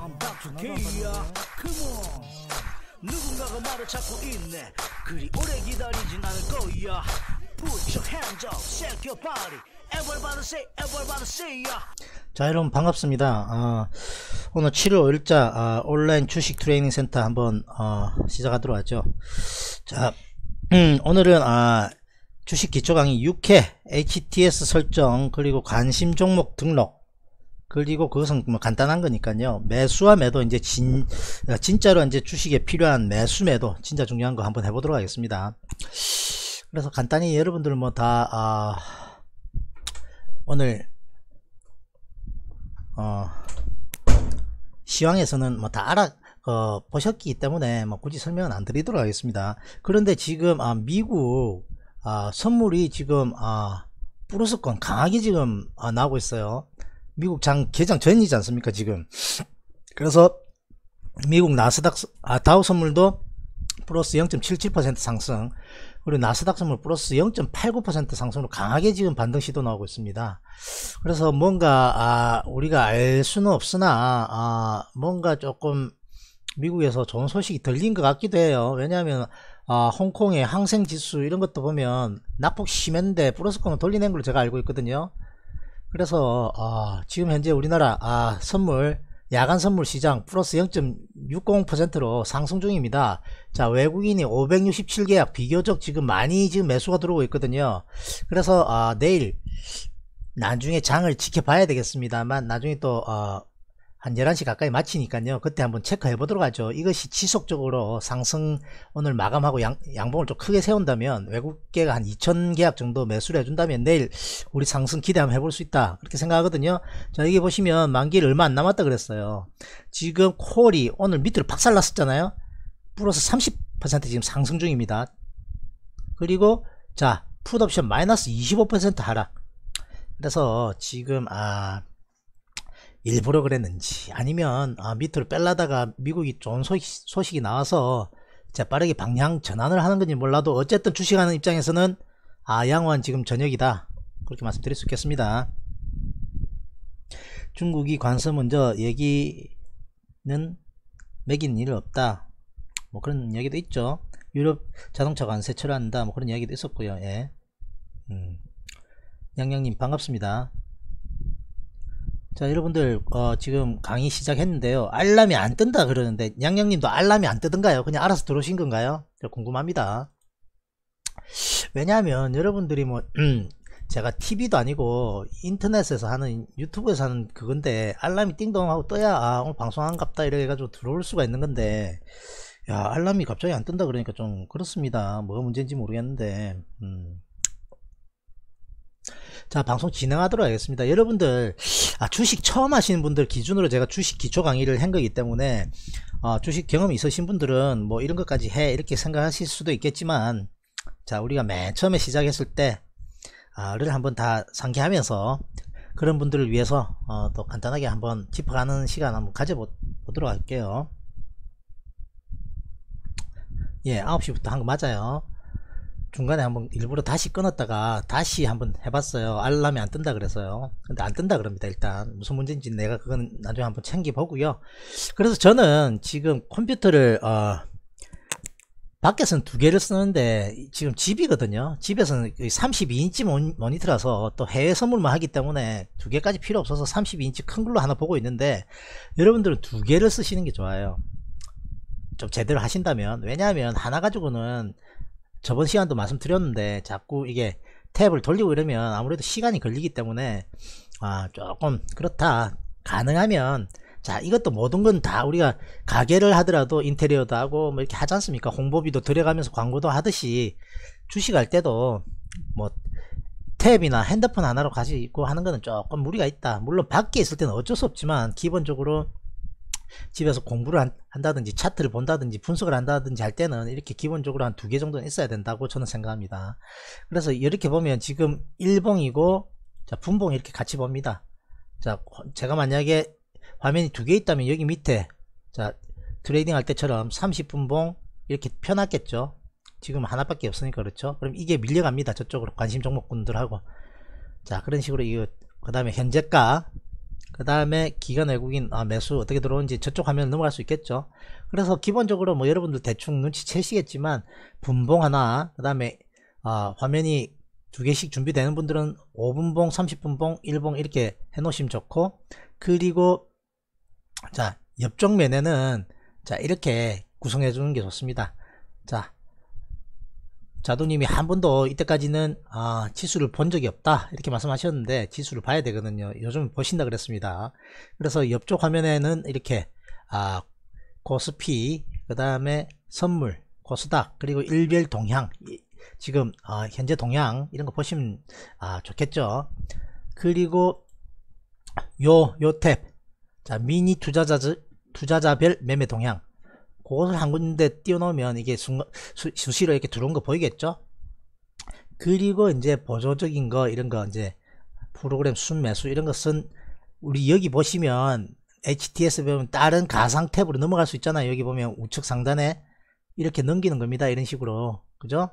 I'm Dr. K야 Come on. 누군가가 말을 찾고 있네. 그리 오래 기다리진 않을 거야. Put your hands up, shake your body. Everybody say, everybody say 자 여러분 반갑습니다. 어, 오늘 7월 5일자 어, 온라인 주식 트레이닝 센터 한번 어, 시작하도록 하죠. 자 음, 오늘은 아, 주식 기초 강의 6회 HTS 설정 그리고 관심 종목 등록 그리고 그것은 뭐 간단한 거니까요 매수와 매도 이제 진, 진짜로 이제 주식에 필요한 매수 매도 진짜 중요한 거 한번 해보도록 하겠습니다 그래서 간단히 여러분들 뭐다 아, 오늘 어, 시황에서는 뭐 다 알아 어, 보셨기 때문에 뭐 굳이 설명은 안 드리도록 하겠습니다. 그런데 지금 아, 미국 아, 선물이 지금 아, 플러스권 강하게 지금 아, 나오고 있어요. 미국 장 개장 전이지 않습니까 지금? 그래서 미국 나스닥 아, 다우 선물도 플러스 0.77% 상승 그리고 나스닥 선물 플러스 0.89% 상승으로 강하게 지금 반등 시도 나오고 있습니다. 그래서 뭔가 아, 우리가 알 수는 없으나 아, 뭔가 조금 미국에서 좋은 소식이 들린 것 같기도 해요. 왜냐하면 아, 홍콩의 항생지수 이런 것도 보면 낙폭 심했는데 플러스권을 돌리는 걸로 제가 알고 있거든요. 그래서 아, 지금 현재 우리나라 아, 선물 야간 선물 시장 플러스 0.60%로 상승 중입니다. 자, 외국인이 567계약 비교적 지금 많이 지금 매수가 들어오고 있거든요. 그래서 아, 내일 나중에 장을 지켜봐야 되겠습니다만 나중에 또 어, 한 11시 가까이 마치니까요. 그때 한번 체크해 보도록 하죠. 이것이 지속적으로 상승 오늘 마감하고 양, 양봉을 좀 크게 세운다면 외국계가 한 2천 계약 정도 매수를 해준다면 내일 우리 상승 기대 한번 해볼 수 있다. 그렇게 생각하거든요. 자, 여기 보시면 만기일 얼마 안 남았다 그랬어요. 지금 콜이 오늘 밑으로 박살 났었잖아요. 플러스 30% 지금 상승 중입니다. 그리고 자, 풋옵션 마이너스 25% 하락. 그래서 지금 아 일부러 그랬는지 아니면 아, 밑으로 뺄라다가 미국이 좋은 소식, 소식이 나와서 빠르게 방향 전환을 하는 건지 몰라도 어쨌든 주식하는 입장에서는 아 양호한 지금 저녁이다. 그렇게 말씀드릴 수 있겠습니다. 중국이 관세 먼저 얘기는 매긴 일 없다. 뭐 그런 이야기도 있죠. 유럽 자동차 관세 철회한다. 뭐 그런 이야기도 있었고요. 예. 음. 양양님 반갑습니다 자 여러분들 어, 지금 강의 시작했는데요. 알람이 안 뜬다 그러는데 양양님도 알람이 안 뜨던가요? 그냥 알아서 들어오신 건가요? 궁금합니다. 왜냐하면 여러분들이 뭐 음, 제가 TV도 아니고 인터넷에서 하는 유튜브에서 하는 그건데 알람이 띵동하고 떠야 아 오늘 방송한갑다 이래 가지고 들어올 수가 있는 건데 야 알람이 갑자기 안 뜬다 그러니까 좀 그렇습니다. 뭐가 문제인지 모르겠는데 음. 자 방송 진행하도록 하겠습니다. 여러분들 아, 주식 처음 하시는 분들 기준으로 제가 주식 기초 강의를 한 거기 때문에 어, 주식 경험이 있으신 분들은 뭐 이런 것까지 해 이렇게 생각하실 수도 있겠지만 자 우리가 맨 처음에 시작했을 때를 아, 한번 다 상기하면서 그런 분들을 위해서 어, 또 간단하게 한번 짚어가는 시간 한번 가져보도록 할게요. 예 9시부터 한 거 맞아요 중간에 한번 일부러 다시 끊었다가 다시 한번 해봤어요. 알람이 안 뜬다 그래서요. 근데 안 뜬다 그럽니다 일단. 무슨 문제인지 내가 그건 나중에 한번 챙겨 보고요. 그래서 저는 지금 컴퓨터를 어 밖에서는 두 개를 쓰는데 지금 집이거든요. 집에서는 32인치 모니터라서 또 해외 선물만 하기 때문에 두 개까지 필요 없어서 32인치 큰 걸로 하나 보고 있는데 여러분들은 두 개를 쓰시는 게 좋아요. 좀 제대로 하신다면. 왜냐하면 하나 가지고는 저번 시간도 말씀드렸는데 자꾸 이게 탭을 돌리고 이러면 아무래도 시간이 걸리기 때문에 아 조금 그렇다. 가능하면 자 이것도 모든 건 다 우리가 가게를 하더라도 인테리어도 하고 뭐 이렇게 하지 않습니까? 홍보비도 들여가면서 광고도 하듯이 주식할 때도 뭐 탭이나 핸드폰 하나로 가지고 하는 거는 조금 무리가 있다. 물론 밖에 있을 때는 어쩔 수 없지만 기본적으로 집에서 공부를 한, 다든지 차트를 본다든지 분석을 한다든지 할 때는 이렇게 기본적으로 한 두 개 정도는 있어야 된다고 저는 생각합니다. 그래서 이렇게 보면 지금 일봉이고 자 분봉 이렇게 같이 봅니다. 자 제가 만약에 화면이 두 개 있다면 여기 밑에 자 trading 할 때처럼 30분봉 이렇게 펴놨겠죠. 지금 하나밖에 없으니까 그렇죠. 그럼 이게 밀려갑니다. 저쪽으로 관심 종목군들하고 자 그런 식으로 이거 그 다음에 현재가 그 다음에 기관 외국인 아, 매수 어떻게 들어오는지 저쪽 화면 넘어갈 수 있겠죠. 그래서 기본적으로 뭐 여러분들 대충 눈치채시겠지만 분봉 하나 그 다음에 아, 화면이 두 개씩 준비되는 분들은 5분봉 30분봉 1봉 이렇게 해 놓으시면 좋고 그리고 자 옆쪽 면에는 자 이렇게 구성해 주는 게 좋습니다. 자 자두님이 한 번도 이때까지는 아, 지수를 본 적이 없다. 이렇게 말씀하셨는데 지수를 봐야 되거든요. 요즘 보신다 그랬습니다. 그래서 옆쪽 화면에는 이렇게 아, 코스피 그 다음에 선물 코스닥 그리고 일별 동향. 지금 아, 현재 동향 이런 거 보시면 아, 좋겠죠? 그리고 요 요 탭. 자 미니 투자자 투자자별 매매 동향 그것을 한 군데 띄워놓으면 이게 순간, 수, 수시로 이렇게 들어온 거 보이겠죠? 그리고 이제 보조적인 거 이런 거 이제 프로그램 순매수 이런 것은 우리 여기 보시면 HTS 보면 다른 가상 탭으로 넘어갈 수 있잖아요. 여기 보면 우측 상단에 이렇게 넘기는 겁니다. 이런 식으로 그죠?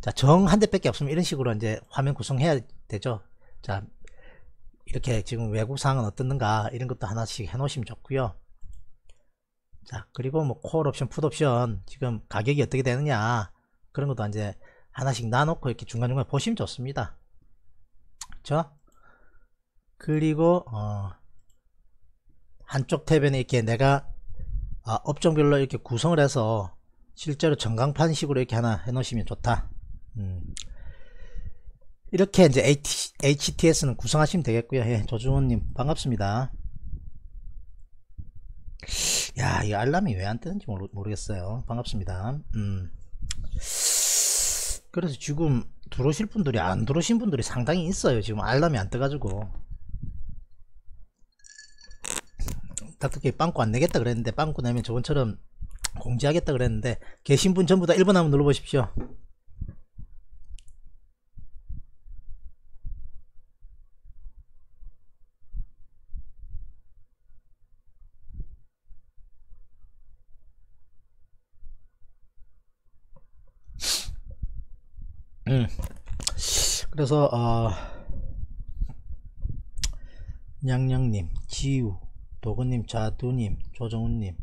자, 정 한 대밖에 없으면 이런 식으로 이제 화면 구성해야 되죠. 자, 이렇게 지금 외국 상은 어떻는가 이런 것도 하나씩 해 놓으시면 좋고요. 자 그리고 뭐 콜 옵션 풋 옵션 지금 가격이 어떻게 되느냐 그런 것도 이제 하나씩 나놓고 이렇게 중간중간 보시면 좋습니다. 그쵸 그리고 어 한쪽 탭에는 이렇게 내가 아, 업종별로 이렇게 구성을 해서 실제로 전광판 식으로 이렇게 하나 해 놓으시면 좋다. 음. 이렇게 이제 HTS는 구성하시면 되겠고요. 예, 조중원님 반갑습니다 야, 이 알람이 왜 안 뜨는지 모르, 모르겠어요. 반갑습니다. 음. 그래서 지금 들어오실 분들이 안 들어오신 분들이 상당히 있어요. 지금 알람이 안 떠가지고. 닥터케이 빵꾸 안 내겠다 그랬는데 빵꾸 내면 저번처럼 공지하겠다 그랬는데 계신 분 전부 다 1번 한번 눌러보십시오. 음. 그래서 어, 냥냥님, 지우, 도건님, 자두님, 조정훈님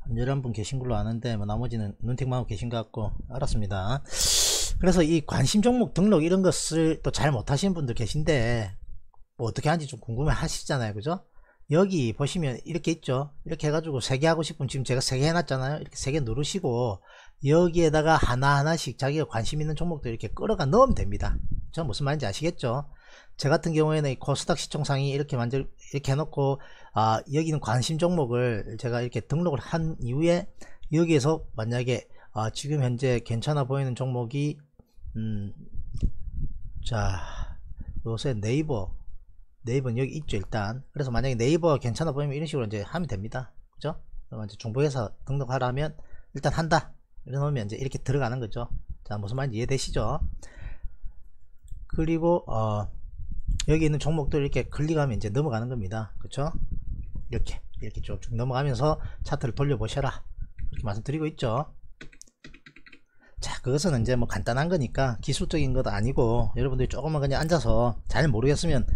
한 11분 계신 걸로 아는데 뭐 나머지는 눈팅만 하고 계신 것 같고 알았습니다. 그래서 이 관심 종목 등록 이런 것을 또 잘 못하시는 분들 계신데 뭐 어떻게 하는지 좀 궁금해 하시잖아요. 그죠? 여기 보시면 이렇게 있죠 이렇게 해가지고 세 개 하고 싶으면 지금 제가 세 개 해놨잖아요 이렇게 세 개 누르시고 여기에다가 하나하나씩 자기가 관심 있는 종목들 이렇게 끌어가 넣으면 됩니다. 저 무슨 말인지 아시겠죠? 저 같은 경우에는 이 코스닥 시청상이 이렇게 만들 이렇게 해놓고 아 여기는 관심 종목을 제가 이렇게 등록을 한 이후에 여기에서 만약에 아 지금 현재 괜찮아 보이는 종목이 음 자 요새 네이버 네이버는 여기 있죠 일단 그래서 만약에 네이버가 괜찮아 보이면 이런 식으로 이제 하면 됩니다 그죠 그럼 이제 정보회사 등록하라면 일단 한다 이러면 이제 이렇게 들어가는 거죠. 자 무슨 말인지 이해되시죠? 그리고 어, 여기 있는 종목들 이렇게 클릭하면 이제 넘어가는 겁니다. 그렇죠 이렇게 이렇게 쭉쭉 넘어가면서 차트를 돌려보셔라. 이렇게 말씀드리고 있죠. 자 그것은 이제 뭐 간단한 거니까 기술적인 것도 아니고 여러분들이 조금만 그냥 앉아서 잘 모르겠으면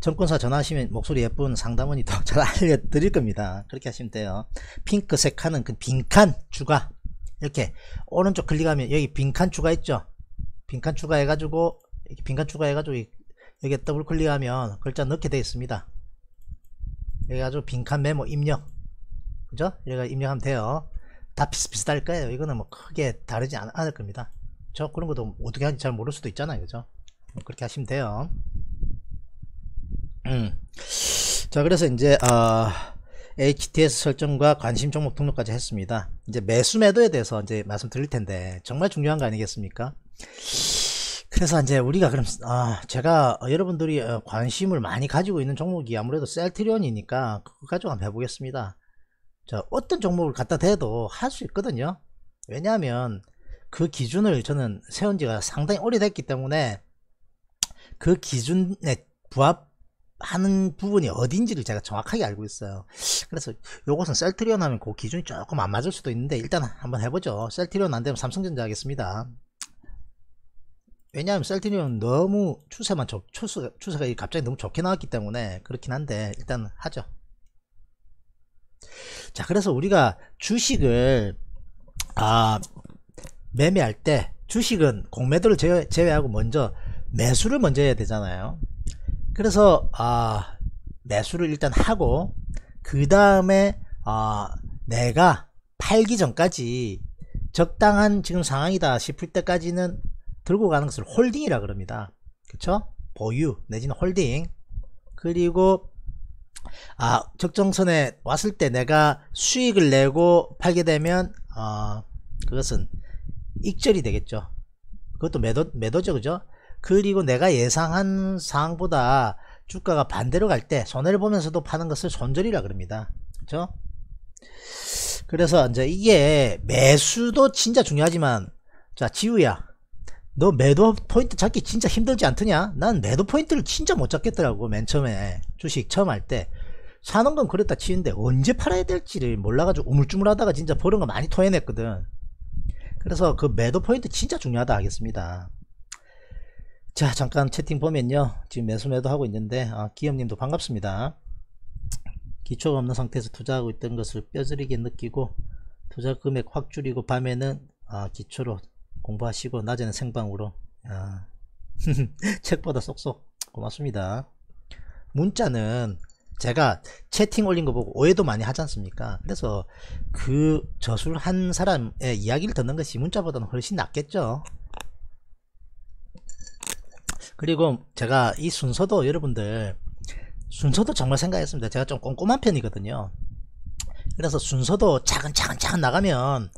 증권사 전화하시면 목소리 예쁜 상담원이 더 잘 알려드릴 겁니다. 그렇게 하시면 돼요. 핑크색 칸은 그 빈칸 추가 이렇게 오른쪽 클릭하면 여기 빈칸 추가 있죠? 빈칸 추가해 가지고 빈칸 추가해 가지고 여기에 더블 클릭하면 글자 넣게 되어 있습니다. 여기 가지고 빈칸 메모 입력. 그죠? 여기가 입력하면 돼요. 다 비슷비슷할 거예요. 이거는 뭐 크게 다르지 않, 을 겁니다. 저 그런 것도 어떻게 하는지 잘 모를 수도 있잖아요. 그죠? 뭐 그렇게 하시면 돼요. 음. 자 그래서 이제 어, HTS 설정과 관심 종목 등록까지 했습니다. 이제 매수 매도에 대해서 이제 말씀드릴 텐데 정말 중요한 거 아니겠습니까? 그래서 이제 우리가 그럼 아 제가 여러분들이 어, 관심을 많이 가지고 있는 종목이 아무래도 셀트리온이니까 그거 가지고 한번 해보겠습니다. 자 어떤 종목을 갖다 대도 할 수 있거든요. 왜냐하면 그 기준을 저는 세운 지가 상당히 오래됐기 때문에 그 기준에 부합 하는 부분이 어딘지를 제가 정확하게 알고 있어요 그래서 요것은 셀트리온 하면 그 기준이 조금 안 맞을 수도 있는데 일단 한번 해보죠 셀트리온 안되면 삼성전자 하겠습니다 왜냐하면 셀트리온 너무 추세만 좋, 추세, 추세가 갑자기 너무 좋게 나왔기 때문에 그렇긴 한데 일단 하죠. 자 그래서 우리가 주식을 아 매매할 때 주식은 공매도를 제외, 제외하고 먼저 매수를 먼저 해야 되잖아요. 그래서 아 매수를 일단 하고 그 다음에 아 내가 팔기 전까지 적당한 지금 상황이다 싶을 때까지는 들고 가는 것을 holding이라 그럽니다. 그쵸? 보유 내지는 holding 그리고 아 적정선에 왔을 때 내가 수익을 내고 팔게 되면 어, 그것은 익절이 되겠죠. 그것도 매도, 매도죠. 그죠? 그리고 내가 예상한 상황보다 주가가 반대로 갈 때 손해를 보면서도 파는 것을 손절이라 그럽니다. 그죠? 그래서 이제 이게 매수도 진짜 중요하지만 자 지우야 너 매도 포인트 잡기 진짜 힘들지 않더냐? 난 매도 포인트를 진짜 못 잡겠더라고 맨 처음에 주식 처음 할 때 사는 건 그랬다 치는데 언제 팔아야 될지를 몰라가지고 우물쭈물하다가 진짜 버는 거 많이 토해냈거든 그래서 그 매도 포인트 진짜 중요하다 하겠습니다 자 잠깐 채팅 보면요. 지금 매수 매도 하고 있는데 아, 기업님도 반갑습니다. 기초가 없는 상태에서 투자하고 있던 것을 뼈저리게 느끼고 투자 금액 확 줄이고 밤에는 아, 기초로 공부하시고 낮에는 생방으로 아, 책보다 쏙쏙. 고맙습니다. 문자는 제가 채팅 올린 거 보고 오해도 많이 하지 않습니까? 그래서 그 저술 한 사람의 이야기를 듣는 것이 문자보다는 훨씬 낫겠죠 그리고 제가 이 순서도 여러분들 순서도 정말 생각했습니다 제가 좀 꼼꼼한 편이거든요 그래서 순서도 차근차근 차근 나가면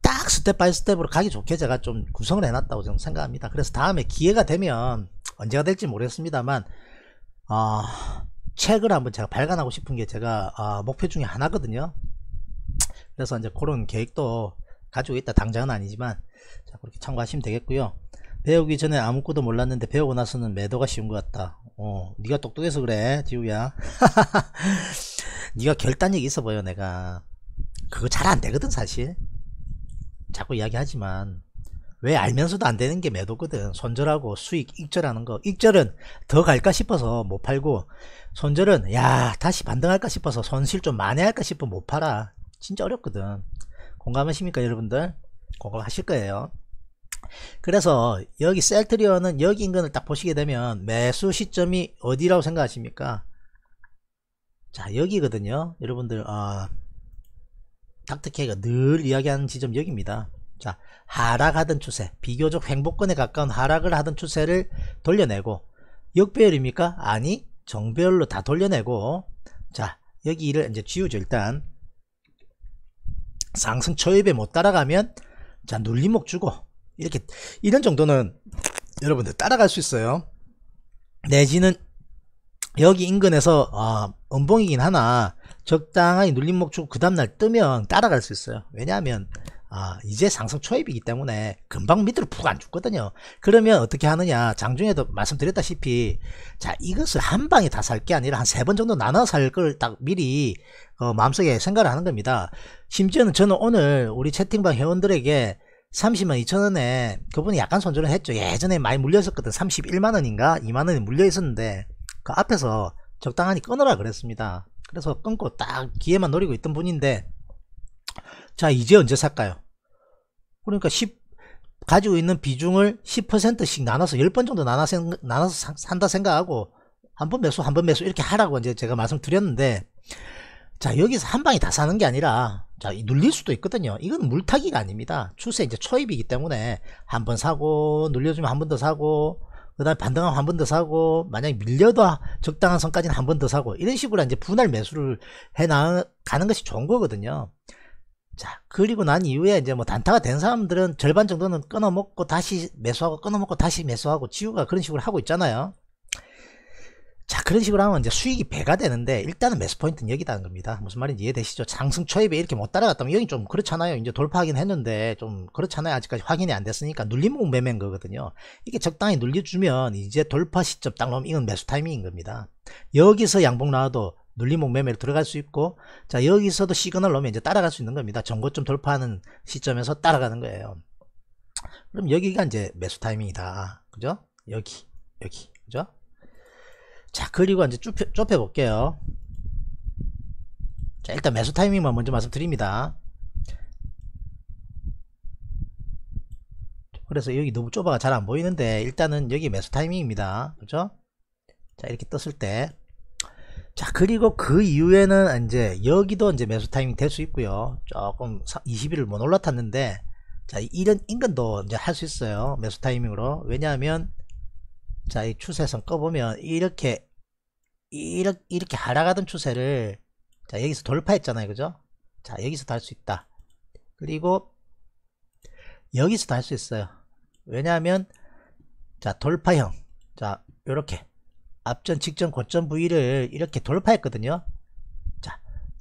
딱 step by step으로 가기 좋게 제가 좀 구성을 해놨다고 저는 생각합니다 그래서 다음에 기회가 되면 언제가 될지 모르겠습니다만 어, 책을 한번 제가 발간하고 싶은 게 제가 어, 목표 중에 하나거든요. 그래서 이제 그런 계획도 가지고 있다 당장은 아니지만 자 그렇게 참고하시면 되겠고요. 배우기 전에 아무것도 몰랐는데 배우고 나서는 매도가 쉬운 것 같다. 어, 네가 똑똑해서 그래, 지우야. 네가 결단력이 있어 보여, 내가. 그거 잘 안 되거든, 사실. 자꾸 이야기하지만 왜 알면서도 안 되는 게 매도거든. 손절하고 수익 익절하는 거. 익절은 더 갈까 싶어서 못 팔고 손절은 야 다시 반등할까 싶어서 손실 좀 만회할까 싶어 못 팔아. 진짜 어렵거든. 공감하십니까 여러분들? 공감하실 거예요. 그래서 여기 셀트리온은 여기 인근을 딱 보시게 되면 매수 시점이 어디라고 생각하십니까? 자 여기거든요. 여러분들 어, 닥터케이가 늘 이야기하는 지점 여기입니다. 자 하락하던 추세 비교적 횡보권에 가까운 하락을 하던 추세를 돌려내고 역배열입니까? 아니 정배열로 다 돌려내고 자 여기를 이제 지우죠 일단 상승 초입에 못 따라가면 자 눌림목 주고 이렇게 이런 정도는 여러분들 따라갈 수 있어요 내지는 여기 인근에서 어, 음봉이긴 하나 적당하게 눌림목 주고 그 다음날 뜨면 따라갈 수 있어요 왜냐하면 아, 이제 상승 초입이기 때문에 금방 밑으로 푹 안 죽거든요. 그러면 어떻게 하느냐. 장중에도 말씀드렸다시피 자 이것을 한 방에 다 살 게 아니라 한 세 번 정도 나눠 살 걸 딱 미리 어, 마음속에 생각을 하는 겁니다. 심지어는 저는 오늘 우리 채팅방 회원들에게 30만 2천원에 그분이 약간 손절을 했죠. 예전에 많이 물려있었거든. 31만원인가 2만원이 물려있었는데 그 앞에서 적당하니 끊으라 그랬습니다. 그래서 끊고 딱 기회만 노리고 있던 분인데 자 이제 언제 살까요? 그러니까 10 가지고 있는 비중을 10%씩 나눠서 10번 정도 나눠서, 나눠서 산다 생각하고 한 번 매수 한 번 매수 이렇게 하라고 이제 제가 말씀드렸는데 자 여기서 한 방에 다 사는 게 아니라 자 눌릴 수도 있거든요. 이건 물타기가 아닙니다. 추세 이제 초입이기 때문에 한 번 사고 눌려주면 한 번 더 사고 그 다음에 반등하면 한 번 더 사고 만약에 밀려도 적당한 선까지는 한 번 더 사고 이런 식으로 이제 분할 매수를 해 나가는 것이 좋은 거거든요. 자 그리고 난 이후에 이제 뭐 단타가 된 사람들은 절반 정도는 끊어먹고 다시 매수하고 끊어먹고 다시 매수하고 지우가 그런 식으로 하고 있잖아요 자 그런 식으로 하면 이제 수익이 배가 되는데 일단은 매수 포인트는 여기다는 겁니다. 무슨 말인지 이해되시죠? 상승 초입에 이렇게 못 따라갔다면 여기 좀 그렇잖아요. 이제 돌파하긴 했는데 좀 그렇잖아요. 아직까지 확인이 안 됐으니까 눌림목 매매인 거거든요. 이게 적당히 눌려주면 이제 돌파 시점 딱 나오면 이건 매수 타이밍인 겁니다. 여기서 양봉 나와도 눌림목 매매로 들어갈 수 있고 자 여기서도 시그널 나오면 이제 따라갈 수 있는 겁니다. 전고점 돌파하는 시점에서 따라가는 거예요. 그럼 여기가 이제 매수 타이밍이다. 그죠? 여기, 여기, 그죠? 자, 그리고 이제 좁혀, 좁혀 볼게요. 자, 일단 매수 타이밍만 먼저 말씀드립니다. 그래서 여기 너무 좁아가 잘안 보이는데 일단은 여기 매수 타이밍입니다. 그죠? 자, 이렇게 떴을 때. 자, 그리고 그 이후에는 이제 여기도 이제 매수 타이밍 될 수 있고요. 조금 20일을 못 올라탔는데 자, 이런 인근도 이제 할 수 있어요. 매수 타이밍으로. 왜냐하면 자, 이 추세선 꺼보면 이렇게 이렇게, 이렇게 하락하던 추세를 자, 여기서 돌파했잖아요. 그죠? 자, 여기서도 할 수 있다. 그리고 여기서도 할 수 있어요. 왜냐하면 자, 돌파형. 자, 요렇게 앞전 직전 고점 부위를 이렇게 돌파했거든요.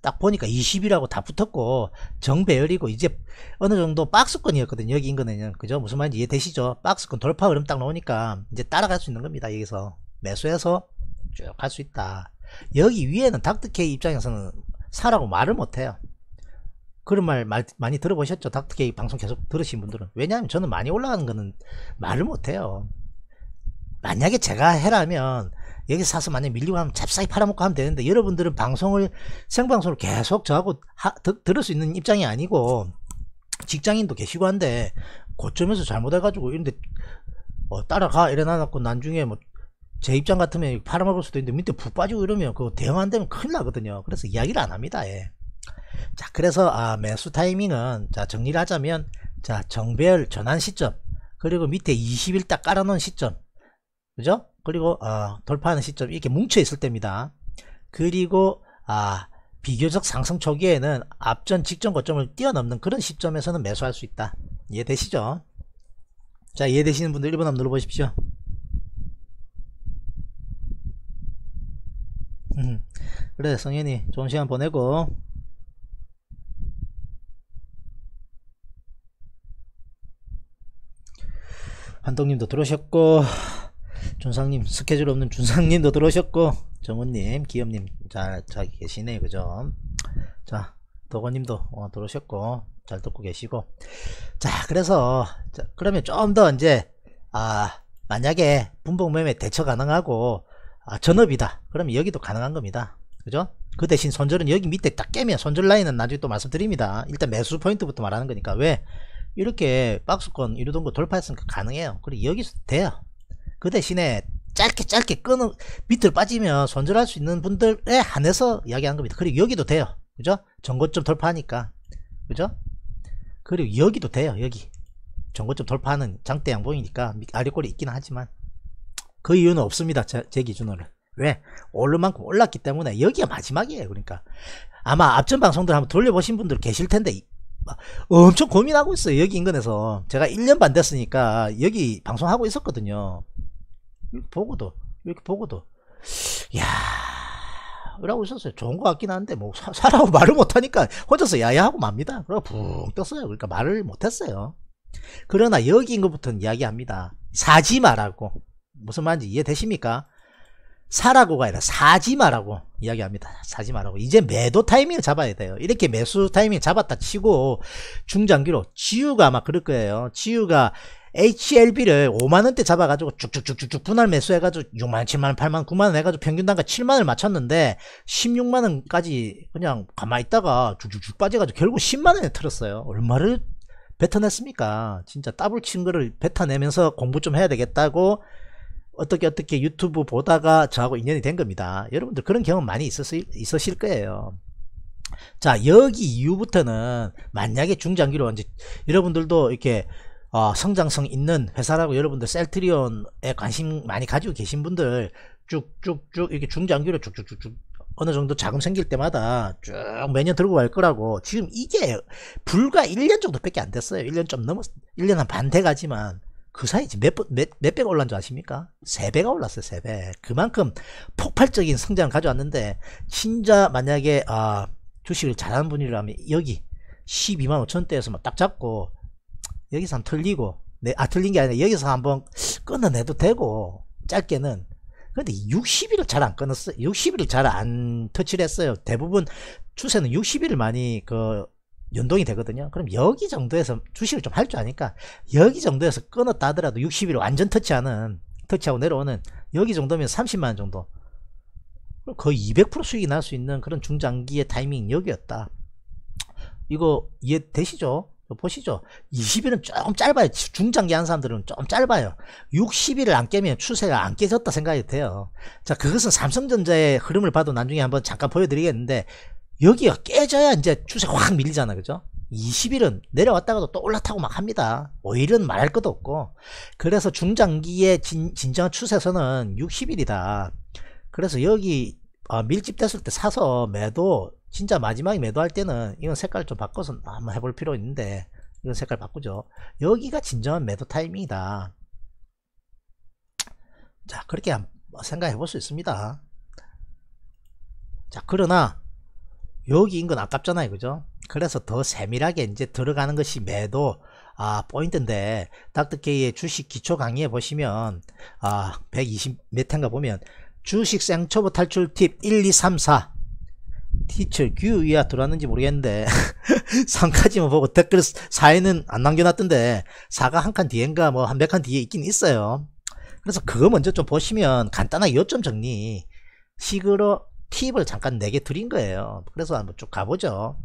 자, 딱 보니까 20이라고 다 붙었고 정배열이고 이제 어느 정도 박스권이었거든요. 여기 인근에는 그죠? 무슨 말인지 이해되시죠? 박스권 돌파 흐름 딱 나오니까 이제 따라갈 수 있는 겁니다. 여기서 매수해서 쭉할수 있다. 여기 위에는 닥터케이 입장에서는 사라고 말을 못해요. 그런 말, 말 많이 들어보셨죠? 닥터케이 방송 계속 들으신 분들은. 왜냐하면 저는 많이 올라가는 거는 말을 못해요. 만약에 제가 해라면 여기 사서 만약 밀리고 하면 잽싸게 팔아먹고 하면 되는데 여러분들은 방송을 생방송을 계속 저하고 하, 드, 들을 수 있는 입장이 아니고 직장인도 계시고 한데 고점에서 잘못해가지고 이런데 어, 따라가 이래놔놓고 나중에 뭐 제 입장 같으면 팔아먹을 수도 있는데 밑에 푹 빠지고 이러면 그거 대응 안 되면 큰일 나거든요. 그래서 이야기를 안 합니다. 예. 자 그래서 아, 매수 타이밍은 자 정리를 하자면 자 정배열 전환 시점 그리고 밑에 20일 딱 깔아놓은 시점. 그죠 그리고 어, 돌파하는 시점 이렇게 뭉쳐 있을 때입니다. 그리고 아 비교적 상승 초기에는 앞전 직전 고점을 뛰어넘는 그런 시점에서는 매수할 수 있다. 이해되시죠? 자 이해되시는 분들 1번 한번 눌러보십시오. 음, 그래 성현이 좋은 시간 보내고. 한동님도 들어오셨고 준상님 스케줄 없는 준상님도 들어오셨고 정훈님 기업님 잘, 잘 계시네요 그죠? 자 도건님도 어, 들어오셨고 잘 듣고 계시고. 자 그래서 자, 그러면 좀 더 이제 아 만약에 분봉 매매 대처 가능하고 아, 전업이다. 그러면 여기도 가능한 겁니다. 그죠? 그 대신 손절은 여기 밑에 딱 깨면 손절 라인은 나중에 또 말씀드립니다. 일단 매수 포인트부터 말하는 거니까. 왜? 이렇게 박스권 이러던 거 돌파했으니까 가능해요. 그리고 여기서 돼요 그 대신에 짧게 짧게 끊어 밑으로 빠지면 손절할 수 있는 분들에 한해서 이야기한 겁니다. 그리고 여기도 돼요. 그죠? 전고점 돌파하니까. 그죠? 그리고 여기도 돼요 여기. 전고점 돌파하는 장대 양봉이니까 아래꼴이 있긴 하지만. 그 이유는 없습니다 제, 제 기준으로 왜? 오를 만큼 올랐기 때문에 여기가 마지막이에요 그러니까. 아마 앞전 방송들 한번 돌려보신 분들 계실 텐데 엄청 고민하고 있어요 여기 인근에서. 제가 1년 반 됐으니까 여기 방송하고 있었거든요 보고도 이렇게 보고도 야 이라고 있었어요 좋은 것 같긴 한데 뭐 사, 사라고 말을 못하니까 혼자서 야야하고 맙니다 그러고 붕 떴어요 그러니까 말을 못했어요 그러나 여기인 것부터는 이야기합니다 사지 마라고 무슨 말인지 이해되십니까 사라고가 아니라 사지 마라고 이야기합니다. 사지 마라고. 이제 매도 타이밍을 잡아야 돼요. 이렇게 매수 타이밍 잡았다 치고 중장기로 지유가 아마 그럴 거예요. 지유가 HLB를 5만원대 잡아가지고 쭉쭉쭉쭉 분할 매수해가지고 6만원, 7만원, 8만원, 9만원 해가지고 평균 단가 7만원을 맞췄는데 16만원까지 그냥 가만히 있다가 쭉쭉쭉 빠져가지고 결국 10만원에 틀었어요. 얼마를 뱉어냈습니까? 진짜 더블 친 거를 뱉어내면서 공부 좀 해야 되겠다고 어떻게 어떻게 유튜브 보다가 저하고 인연이 된 겁니다. 여러분들 그런 경험 많이 있었을, 있으실 거예요. 자 여기 이후부터는 만약에 중장기로 이제 여러분들도 이렇게 어, 성장성 있는 회사라고 여러분들 셀트리온에 관심 많이 가지고 계신 분들 쭉쭉쭉 이렇게 중장기로 쭉쭉쭉쭉 어느 정도 자금 생길 때마다 쭉 매년 들고 갈 거라고 지금 이게 불과 1년 정도밖에 안 됐어요 1년 좀 넘었 1년 한 반 돼가지만 그 사이 몇, 몇, 몇 배가 올랐는 줄 아십니까? 세 배가 올랐어요, 세 배. 그만큼 폭발적인 성장을 가져왔는데, 진짜 만약에, 아, 주식을 잘하는 분이라면, 여기 12만 5천대에서 막 딱 잡고, 여기서 한 틀리고, 네, 아, 틀린 게 아니라 여기서 한번 끊어내도 되고, 짧게는. 근데 60일을 잘 안 끊었어요. 60일을 잘 안 터치를 했어요. 대부분 추세는 60일을 많이 그 연동이 되거든요. 그럼 여기 정도에서 주식을 좀 할 줄 아니까 여기 정도에서 끊었다 하더라도 60일 완전 터치하는 터치하고 내려오는 여기 정도면 30만원 정도 거의 200% 수익이 날 수 있는 그런 중장기의 타이밍 여기였다. 이거 이해 되시죠? 보시죠. 20일은 조금 짧아요. 중장기 한 사람들은 좀 짧아요. 60일을 안 깨면 추세가 안 깨졌다 생각이 돼요. 자, 그것은 삼성전자의 흐름을 봐도 나중에 한번 잠깐 보여드리겠는데 여기가 깨져야 이제 추세가 확 밀리잖아. 그죠? 20일은 내려왔다가도 또 올라타고 막 합니다. 5일은 말할 것도 없고. 그래서 중장기의 진, 진정한 추세선은 60일이다. 그래서 여기 어, 밀집 됐을 때 사서 매도 진짜 마지막에 매도할 때는 이건 색깔 좀 바꿔서 한번 해볼 필요 있는데 이건 색깔 바꾸죠. 여기가 진정한 매도 타이밍이다. 자 그렇게 생각해 볼 수 있습니다. 자 그러나 여기 인 건 아깝잖아요. 그죠? 그래서 더 세밀하게 이제 들어가는 것이 매도 아 포인트인데 닥터케이의 주식 기초 강의에 보시면 아 120몇 회인가 보면 주식 생초보 탈출 팁 1, 2, 3, 4 티처 규이야 들어왔는지 모르겠는데 3까지만 보고 댓글 4에는 안 남겨놨던데 4가 한 칸 뒤엔가 뭐 한 몇 칸 뒤에 있긴 있어요. 그래서 그거 먼저 좀 보시면 간단하게 요점 정리 식으로 팁을 잠깐 4개 드린 거예요. 그래서 한번 쭉 가보죠.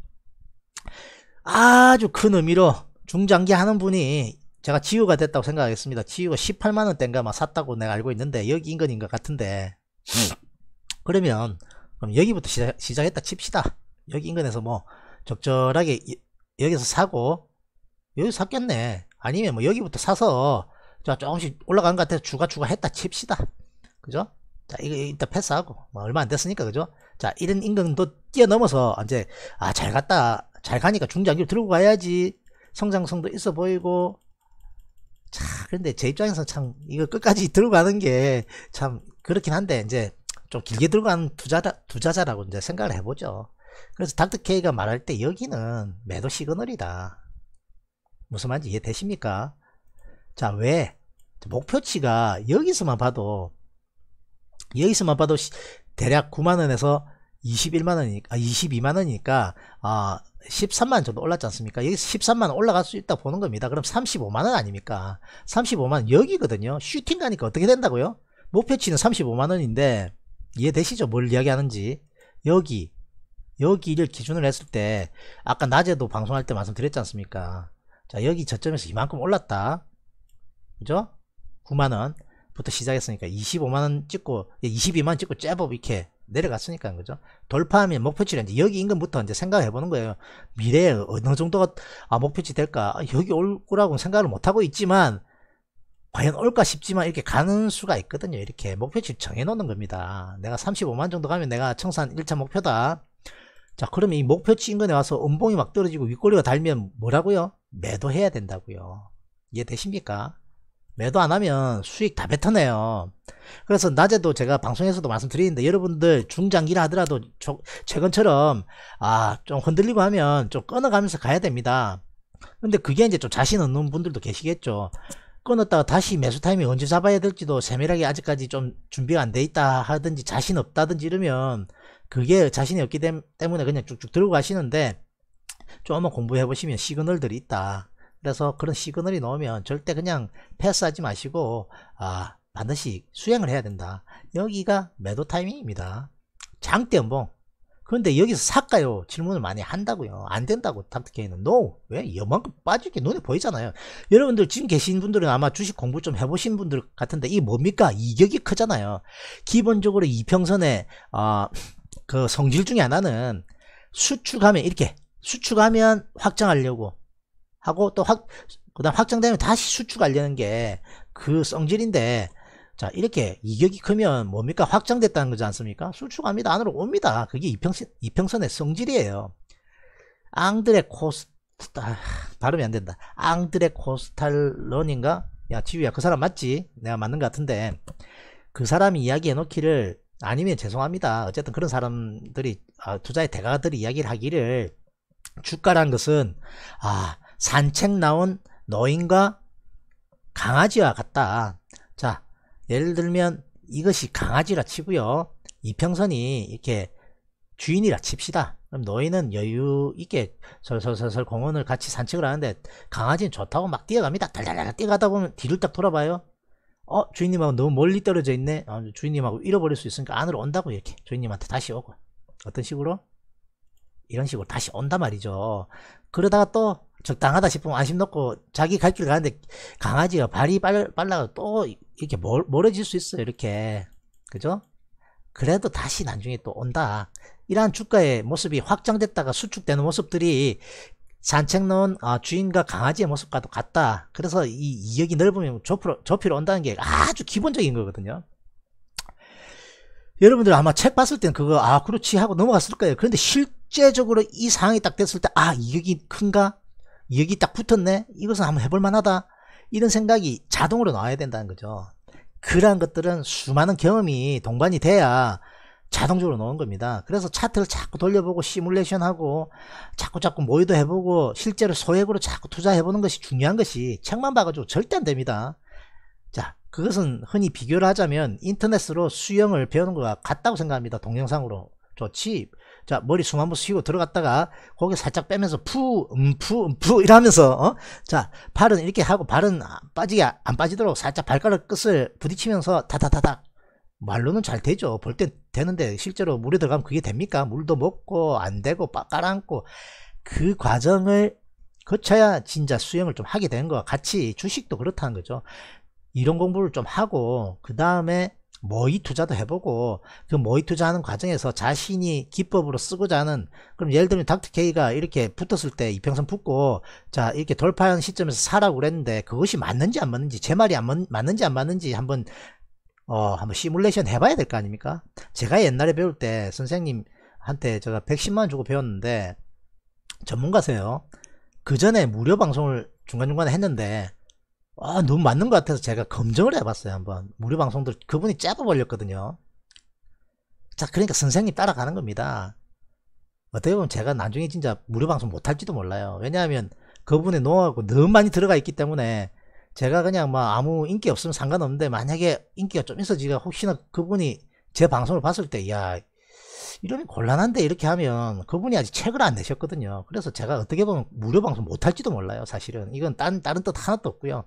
아주 큰 의미로 중장기 하는 분이 제가 지우가 됐다고 생각하겠습니다. 지우가 18만원대인가 막 샀다고 내가 알고 있는데 여기 인근인 것 같은데. 그러면 그럼 여기부터 시작, 시작 했다 칩시다. 여기 인근에서 뭐 적절하게 여기서 사고 여기 샀겠네. 아니면 뭐 여기부터 사서 자 조금씩 올라간 것 같아서 추가 추가 했다 칩시다. 그죠? 자 이거 일단 패스하고 뭐 얼마 안 됐으니까 그죠? 자 이런 인근도 뛰어넘어서 이제 아 잘 갔다 잘 가니까 중장기로 들고 가야지 성장성도 있어 보이고 자 근데 제 입장에서 참 이거 끝까지 들고 가는 게 참 그렇긴 한데 이제 좀 길게 들고 가는 투자자, 투자자라고 이제 생각을 해보죠. 그래서 닥터케이가 말할 때 여기는 매도 시그널이다. 무슨 말인지 이해되십니까? 자, 왜? 목표치가 여기서만 봐도, 여기서만 봐도 대략 9만원에서 21만원이니까, 아, 22만원이니까, 아, 13만원 정도 올랐지 않습니까? 여기서 13만원 올라갈 수 있다 보는 겁니다. 그럼 35만원 아닙니까? 35만원 여기거든요. 슈팅 가니까 어떻게 된다고요? 목표치는 35만원인데, 이해되시죠? 뭘 이야기하는지. 여기, 여기를 기준으로 했을 때, 아까 낮에도 방송할 때 말씀드렸지 않습니까? 자, 여기 저점에서 이만큼 올랐다. 그죠? 9만원부터 시작했으니까 25만원 찍고, 22만원 찍고 째법 이렇게 내려갔으니까, 그죠? 돌파하면 목표치를 이제 여기 인근부터 이제 생각해 보는 거예요. 미래에 어느 정도가, 아, 목표치 될까? 아, 여기 올 거라고 생각을 못하고 있지만, 과연 올까 싶지만 이렇게 가는 수가 있거든요. 이렇게 목표치 정해놓는 겁니다. 내가 35만 정도 가면 내가 청산 1차 목표다. 자 그러면 이 목표치 인근에 와서 음봉이 막 떨어지고 윗꼬리가 달면 뭐라고요? 매도해야 된다고요. 이해되십니까? 매도 안하면 수익 다 뱉어내요. 그래서 낮에도 제가 방송에서도 말씀드리는데 여러분들 중장기라 하더라도 최근처럼 아 좀 흔들리고 하면 좀 끊어가면서 가야 됩니다. 근데 그게 이제 좀 자신 없는 분들도 계시겠죠. 끊었다가 다시 매수 타이밍 언제 잡아야 될지도 세밀하게 아직까지 좀 준비가 안 돼 있다 하든지 자신 없다든지 이러면 그게 자신이 없기 때문에 그냥 쭉쭉 들고 가시는데 조금만 공부해 보시면 시그널들이 있다. 그래서 그런 시그널이 나오면 절대 그냥 패스하지 마시고 아 반드시 수행을 해야 된다. 여기가 매도 타이밍입니다. 장대 연봉 그런데 여기서 살까요? 질문을 많이 한다고요. 안 된다고 탑트케이는 NO. 왜? 이만큼 빠질 게 눈에 보이잖아요. 여러분들 지금 계신 분들은 아마 주식 공부 좀 해보신 분들 같은데 이게 뭡니까? 이격이 크잖아요. 기본적으로 이평선의 어, 그 성질 중에 하나는 수축하면 이렇게 수축하면 확장하려고 하고 또 확 그다음 확장되면 다시 수축하려는 게 그 성질인데 자 이렇게 이격이 크면 뭡니까? 확장됐다는 거지 않습니까? 수축합니다. 안으로 옵니다. 그게 이평선, 이평선의 성질이에요. 앙드레 코스타 아, 발음이 안된다. 앙드레 코스탈런인가? 야 지우야 그 사람 맞지? 내가 맞는 것 같은데. 그 사람이 이야기해 놓기를 아니면 죄송합니다. 어쨌든 그런 사람들이 아, 투자의 대가들이 이야기를 하기를 주가란 것은 아 산책 나온 노인과 강아지와 같다. 자 예를 들면 이것이 강아지라 치고요. 이평선이 이렇게 주인이라 칩시다. 그럼 노인은 여유 있게 설설설설 공원을 같이 산책을 하는데 강아지는 좋다고 막 뛰어갑니다. 달달달 뛰어가다 보면 뒤를 딱 돌아봐요. 어 주인님하고 너무 멀리 떨어져 있네. 어, 주인님하고 잃어버릴 수 있으니까 안으로 온다고 이렇게 주인님한테 다시 오고 어떤 식으로? 이런 식으로 다시 온단 말이죠. 그러다가 또 적당하다 싶으면 안심 놓고 자기 갈 길 가는데 강아지가 발이 빨, 빨라가 또 이렇게 멀, 멀어질 수 있어요. 이렇게. 그죠? 그래도 다시 나중에 또 온다. 이러한 주가의 모습이 확장됐다가 수축되는 모습들이 산책 놓은 어, 주인과 강아지의 모습과도 같다. 그래서 이 이역이 넓으면 좁히러, 좁히러 온다는 게 아주 기본적인 거거든요. 여러분들 아마 책 봤을 땐 그거 아 그렇지 하고 넘어갔을 거예요. 그런데 실 제적으로 이 상황이 딱 됐을 때 아 이역이 큰가? 이역이 딱 붙었네? 이것은 한번 해볼 만하다. 이런 생각이 자동으로 나와야 된다는 거죠. 그러한 것들은 수많은 경험이 동반이 돼야 자동적으로 나오는 겁니다. 그래서 차트를 자꾸 돌려보고 시뮬레이션하고 자꾸 자꾸 모의도 해보고 실제로 소액으로 자꾸 투자해보는 것이 중요한 것이 책만 봐가지고 절대 안 됩니다. 자 그것은 흔히 비교를 하자면 인터넷으로 수영을 배우는 것과 같다고 생각합니다. 동영상으로 좋지. 자 머리 숨 한번 쉬고 들어갔다가 고개 살짝 빼면서 푸 음푸 음푸 이러면서 어? 자 발은 이렇게 하고 발은 빠지게 안 빠지도록 살짝 발가락 끝을 부딪히면서 다다다닥 말로는 잘 되죠. 볼 땐 되는데 실제로 물에 들어가면 그게 됩니까? 물도 먹고 안 되고 깔아앉고 그 과정을 거쳐야 진짜 수영을 좀 하게 되는 거와 같이 주식도 그렇다는 거죠. 이런 공부를 좀 하고 그 다음에 모의 투자도 해보고 그 모의 투자하는 과정에서 자신이 기법으로 쓰고자 하는 그럼 예를 들면 닥터 K가 이렇게 붙었을 때 이평선 붙고 자 이렇게 돌파하는 시점에서 사라고 그랬는데 그것이 맞는지 안 맞는지 제 말이 안 맞, 는지 안 맞는지 한번 어, 한번 시뮬레이션 해봐야 될 거 아닙니까? 제가 옛날에 배울 때 선생님한테 제가 110만원 주고 배웠는데 전문가세요. 그 전에 무료 방송을 중간중간에 했는데 아, 너무 맞는 것 같아서 제가 검증을 해봤어요. 한번 무료 방송들 그분이 짧아 벌렸거든요. 자, 그러니까 선생님 따라가는 겁니다. 어떻게 보면 제가 나중에 진짜 무료 방송 못할지도 몰라요. 왜냐하면 그분의 노하우가 너무 많이 들어가 있기 때문에 제가 그냥 뭐 아무 인기 없으면 상관없는데 만약에 인기가 좀 있어 지가 혹시나 그분이 제 방송을 봤을 때 야 이러면 곤란한데 이렇게 하면 그분이 아직 책을 안 내셨거든요. 그래서 제가 어떻게 보면 무료 방송 못할지도 몰라요. 사실은 이건 딴, 다른 뜻 하나도 없고요.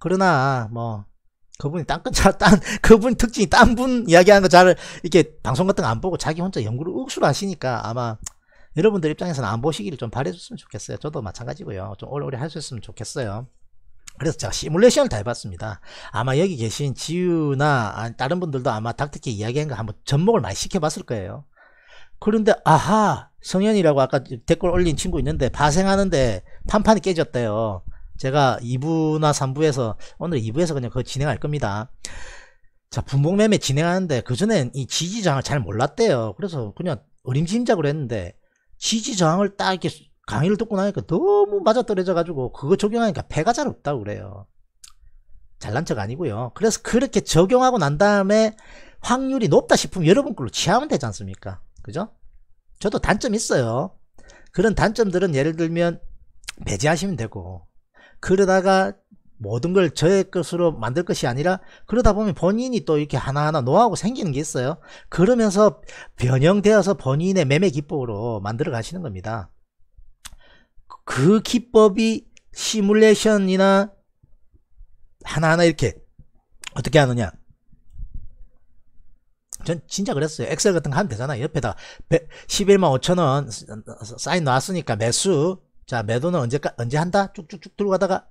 그러나 뭐 그분이 딴건 잘, 딴, 그분 특징이 딴 분 이야기하는 거 잘, 이렇게 방송 같은 거 안 보고 자기 혼자 연구를 억수로 하시니까 아마 여러분들 입장에서는 안 보시기를 좀 바래줬으면 좋겠어요. 저도 마찬가지고요. 좀 오래오래 할 수 있으면 좋겠어요. 그래서 제가 시뮬레이션을 다 해봤습니다. 아마 여기 계신 지유나 다른 분들도 아마 닥터케 이야기한 거 한번 접목을 많이 시켜봤을 거예요. 그런데 아하 성현이라고 아까 댓글 올린 친구 있는데 파생하는데 판판이 깨졌대요. 제가 2부나 3부에서 오늘 2부에서 그냥 그거 진행할 겁니다. 자 분봉매매 진행하는데 그전엔 이 지지장을 잘 몰랐대요. 그래서 그냥 어림짐작을 했는데 지지저항을 딱 이렇게 강의를 듣고 나니까 너무 맞아떨어져 가지고 그거 적용하니까 배가 잘 없다고 그래요. 잘난 척 아니고요. 그래서 그렇게 적용하고 난 다음에 확률이 높다 싶으면 여러분 걸로 취하면 되지 않습니까? 그죠? 저도 단점 있어요. 그런 단점들은 예를 들면 배제하시면 되고 그러다가 모든 걸 저의 것으로 만들 것이 아니라 그러다 보면 본인이 또 이렇게 하나하나 노하우가 생기는 게 있어요. 그러면서 변형되어서 본인의 매매 기법으로 만들어 가시는 겁니다. 그 기법이 시뮬레이션이나 하나하나 이렇게 어떻게 하느냐 전 진짜 그랬어요 엑셀 같은 거 하면 되잖아 옆에다 11만 5천원 사인 나왔으니까 매수 자 매도는 언제 언제 한다 쭉쭉쭉 들고 가다가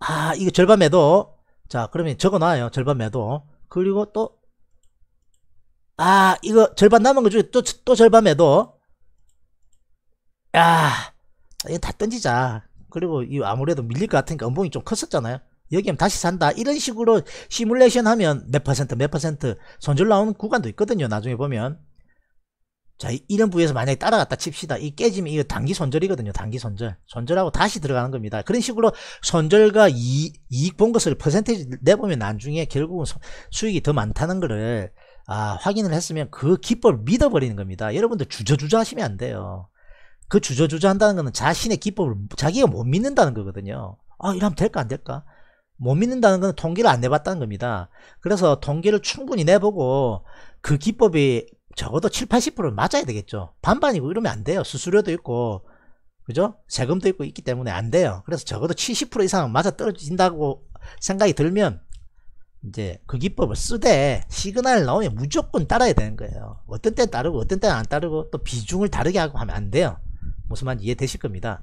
아 이거 절반 매도 자 그러면 적어 놔요 절반 매도 그리고 또 아 이거 절반 남은 거 중에 또, 또 절반 매도 야 이거 다 던지자. 그리고 이 아무래도 밀릴 것 같으니까 연봉이 좀 컸었잖아요. 여기면 다시 산다. 이런 식으로 시뮬레이션 하면 몇 퍼센트 몇 퍼센트 손절 나오는 구간도 있거든요. 나중에 보면. 자, 이런 부위에서 만약에 따라갔다 칩시다. 이 깨지면 이거 단기 손절이거든요. 단기 손절. 손절하고 다시 들어가는 겁니다. 그런 식으로 손절과 이익, 이익 본 것을 퍼센테이지 내보면 나중에 결국은 수익이 더 많다는 것을 아, 확인을 했으면 그 기법을 믿어버리는 겁니다. 여러분들 주저주저 하시면 안 돼요. 그 주저주저 한다는 것은 자신의 기법을 자기가 못 믿는다는 거거든요. 아, 이러면 될까 안 될까? 못 믿는다는 것은 통계를 안 내봤다는 겁니다. 그래서 통계를 충분히 내보고 그 기법이 적어도 7, 80%는 맞아야 되겠죠. 반반이고 이러면 안 돼요. 수수료도 있고, 그죠? 세금도 있고 있기 때문에 안 돼요. 그래서 적어도 70% 이상은 맞아 떨어진다고 생각이 들면, 이제 그 기법을 쓰되 시그널 나오면 무조건 따라야 되는 거예요. 어떤 때는 따르고 어떤 때는 안 따르고 또 비중을 다르게 하고 하면 안 돼요. 무슨 말인지 이해되실 겁니다.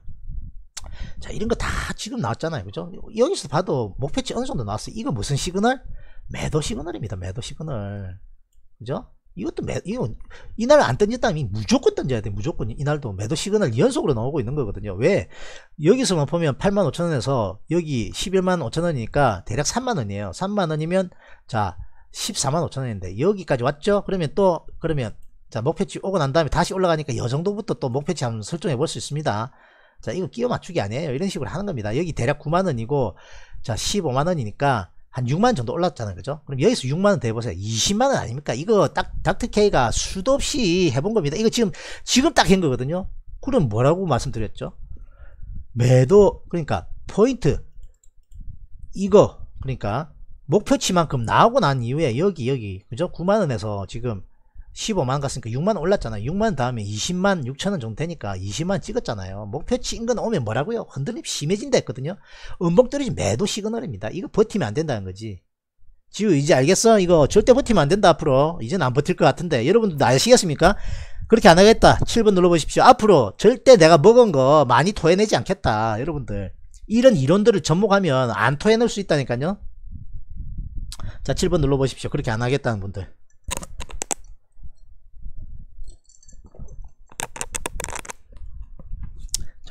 자 이런 거 다 지금 나왔잖아요. 그죠? 여기서 봐도 목표치 어느 정도 나왔어요. 이거 무슨 시그널? 매도 시그널입니다. 매도 시그널. 그죠? 이것도 매, 이거, 이날 안 던졌다면 무조건 던져야 돼. 무조건 이날도 매도 시그널 연속으로 나오고 있는 거거든요. 왜? 여기서만 보면 8만 5천 원에서 여기 11만 5천 원이니까 대략 3만 원이에요. 3만 원이면 자 14만 5천 원인데 여기까지 왔죠? 그러면 또 그러면 자 목표치 오고 난 다음에 다시 올라가니까 이 정도부터 또 목표치 한번 설정해 볼 수 있습니다. 자 이거 끼워 맞추기 아니에요. 이런 식으로 하는 겁니다. 여기 대략 9만 원이고 자 15만 원이니까 한 6만 정도 올랐잖아요. 그죠? 그럼 여기서 6만원 더 해보세요. 20만원 아닙니까? 이거 딱, 닥터케이가 수도 없이 해본 겁니다. 이거 지금, 지금 딱 한 거거든요? 그럼 뭐라고 말씀드렸죠? 매도, 그러니까, 포인트, 이거, 그러니까, 목표치만큼 나오고 난 이후에 여기, 여기, 그죠? 9만원에서 지금 15만 갔으니까 6만 올랐잖아요. 6만 다음에 20만 6천원 정도 되니까 20만 찍었잖아요. 목표치 인근 오면 뭐라고요? 흔들림 심해진다 했거든요. 음봉 떨어지 매도 시그널입니다. 이거 버티면 안 된다는 거지. 지우 이제 알겠어? 이거 절대 버티면 안 된다 앞으로. 이제는 안 버틸 것 같은데 여러분들 아시겠습니까? 그렇게 안 하겠다. 7번 눌러보십시오. 앞으로 절대 내가 먹은 거 많이 토해내지 않겠다. 여러분들. 이런 이론들을 접목하면 안 토해낼 수 있다니까요. 자 7번 눌러보십시오. 그렇게 안 하겠다는 분들.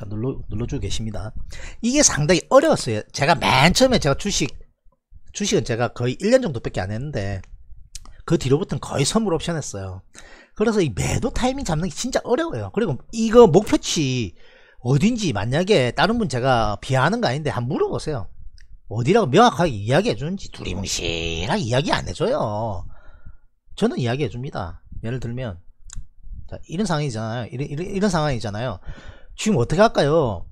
자, 눌러, 눌러주고 계십니다. 이게 상당히 어려웠어요. 제가 맨 처음에 제가 주식, 주식은 제가 거의 1년 정도밖에 안 했는데, 그 뒤로부터는 거의 선물 옵션 했어요. 그래서 이 매도 타이밍 잡는 게 진짜 어려워요. 그리고 이거 목표치 어딘지 만약에 다른 분 제가 비하하는 거 아닌데 한번 물어보세요. 어디라고 명확하게 이야기해 주는지 두리뭉실하게 이야기 안 해줘요. 저는 이야기해 줍니다. 예를 들면, 자, 이런 상황이잖아요. 이런, 이런, 이런 상황이잖아요. 지금 어떻게 할까요?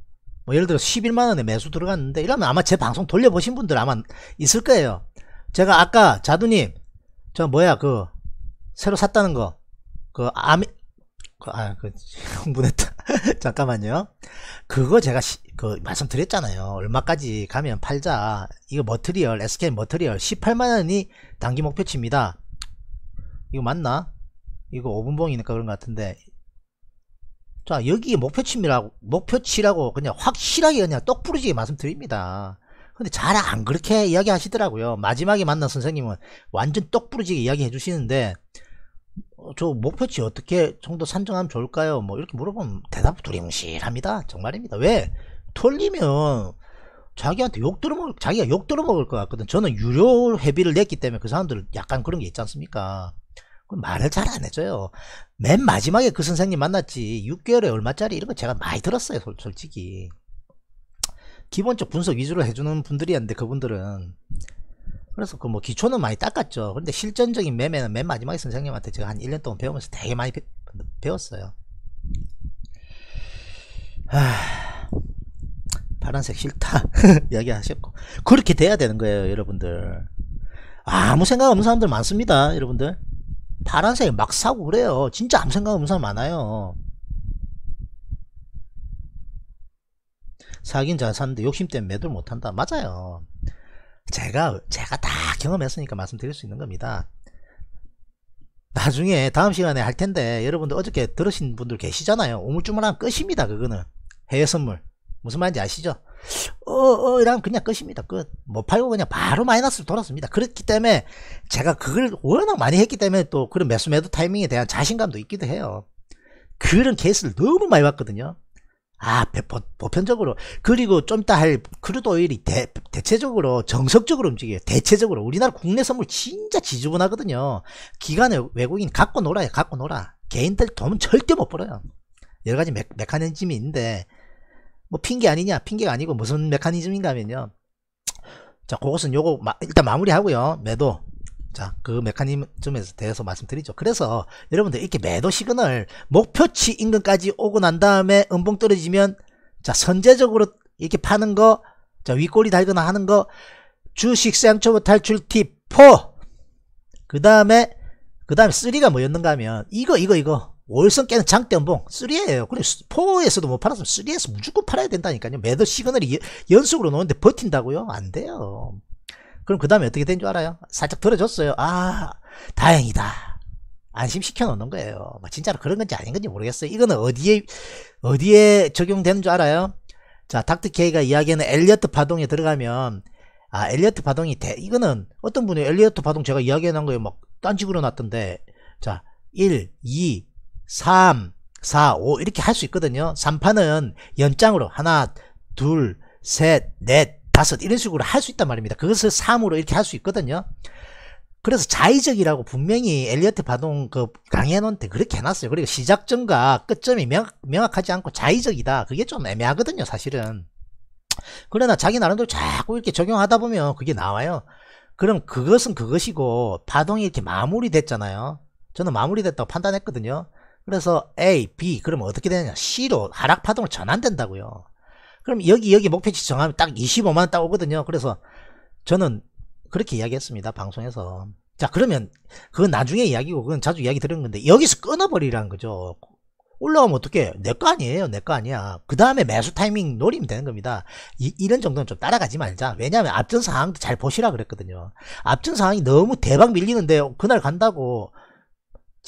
뭐 예를 들어 11만원에 매수 들어갔는데 이러면 아마 제 방송 돌려보신 분들 아마 있을 거예요. 제가 아까 자두님 저 뭐야 그 새로 샀다는 거 그 아미 그, 아, 그, 흥분했다. 잠깐만요. 그거 제가 시, 그, 말씀드렸잖아요. 얼마까지 가면 팔자. 이거 머트리얼, SK 머트리얼 18만원이 단기 목표치입니다. 이거 맞나? 이거 5분봉이니까 그런 것 같은데, 자 여기 목표치라고 목표치라고 그냥 확실하게 그냥 똑부러지게 말씀드립니다. 근데 잘 안 그렇게 이야기 하시더라고요. 마지막에 만난 선생님은 완전 똑부러지게 이야기 해주시는데 어, 저 목표치 어떻게 정도 산정하면 좋을까요? 뭐 이렇게 물어보면 대답 두리뭉실합니다. 정말입니다. 왜? 털리면 자기한테 욕 들어먹을 자기가 욕 들어먹을 것 같거든. 저는 유료 회비를 냈기 때문에 그 사람들 약간 그런 게 있지 않습니까 말을 잘 안 해줘요. 맨 마지막에 그 선생님 만났지 6개월에 얼마짜리 이런 거 제가 많이 들었어요 솔직히. 기본적 분석 위주로 해주는 분들이었는데 그분들은 그래서 그 뭐 기초는 많이 닦았죠. 근데 실전적인 매매는 맨 마지막에 선생님한테 제가 한 1년 동안 배우면서 되게 많이 배, 배웠어요. 하... 파란색 싫다 이야기 하셨고 그렇게 돼야 되는 거예요 여러분들 아무 생각 없는 사람들 많습니다 여러분들 파란색 막 사고 그래요. 진짜 아무 생각 없는 사람 많아요. 사긴 잘 샀는데 욕심 때문에 매도를 못한다. 맞아요. 제가 제가 다 경험했으니까 말씀드릴 수 있는 겁니다. 나중에 다음 시간에 할 텐데 여러분들 어저께 들으신 분들 계시잖아요. 우물쭈물하면 끝입니다. 그거는 해외 선물 무슨 말인지 아시죠? 어어 이러면 그냥 끝입니다. 끝. 못 팔고 그냥 바로 마이너스로 돌았습니다. 그렇기 때문에 제가 그걸 워낙 많이 했기 때문에 또 그런 매수 매도 타이밍에 대한 자신감도 있기도 해요. 그런 케이스를 너무 많이 봤거든요. 아 보편적으로. 그리고 좀 이따 할 crude oil이 대, 대체적으로 정석적으로 움직여요. 대체적으로 우리나라 국내 선물 진짜 지저분하거든요. 기관에 외국인 갖고 놀아요. 갖고 놀아. 개인들 돈은 절대 못 벌어요. 여러가지 메, 메커니즘이 있는데 뭐 핑계 아니냐? 핑계가 아니고 무슨 메커니즘인가 하면요. 자 그것은 요거 마, 일단 마무리하고요. 매도. 자 그 메커니즘에 대해서 말씀드리죠. 그래서 여러분들 이렇게 매도 시그널 목표치 인근까지 오고 난 다음에 음봉 떨어지면 자 선제적으로 이렇게 파는 거 자 윗꼬리 달거나 하는 거 주식 쌍초보 탈출 팁4 그 다음에 그 다음에 3가 뭐였는가 하면 이거 이거 이거 월성 깨는 장대연봉 3예요. 그래 4에서도 못 팔았으면 3에서 무조건 팔아야 된다니까요. 매도 시그널이 연속으로 노는데 버틴다고요? 안 돼요. 그럼 그 다음에 어떻게 된 줄 알아요? 살짝 들어줬어요. 아 다행이다. 안심시켜 놓는 거예요. 뭐 진짜로 그런 건지 아닌 건지 모르겠어요. 이거는 어디에 어디에 적용되는 줄 알아요? 자 닥터 K가 이야기하는 엘리어트 파동에 들어가면 아 엘리어트 파동이 대 이거는 어떤 분이 엘리어트 파동 제가 이야기해 놓은 거예요. 막 딴식으로 놨던데 자 1, 2, 3, 4, 5 이렇게 할 수 있거든요. 3판은 연장으로 하나, 둘, 셋, 넷, 다섯 이런 식으로 할 수 있단 말입니다. 그것을 3으로 이렇게 할 수 있거든요. 그래서 자의적이라고 분명히 엘리어트 파동 그 강의 논때 그렇게 해놨어요. 그리고 시작점과 끝점이 명확, 명확하지 않고 자의적이다. 그게 좀 애매하거든요, 사실은. 그러나 자기 나름대로 자꾸 이렇게 적용하다 보면 그게 나와요. 그럼 그것은 그것이고 파동이 이렇게 마무리됐잖아요. 저는 마무리됐다고 판단했거든요. 그래서 A, B 그러면 어떻게 되느냐 C로 하락 파동을 전환된다고요. 그럼 여기 여기 목표치 정하면 딱 25만원 딱 오거든요. 그래서 저는 그렇게 이야기했습니다. 방송에서. 자 그러면 그건 나중에 이야기고 그건 자주 이야기 들은 건데 여기서 끊어버리라는 거죠. 올라가면 어떻게 내 거 아니에요 내 거 아니야 그 다음에 매수 타이밍 노리면 되는 겁니다 이, 런 정도는 좀 따라가지 말자 왜냐하면 앞전 상황도 잘 보시라 그랬거든요 앞전 상황이 너무 대박 밀리는데 그날 간다고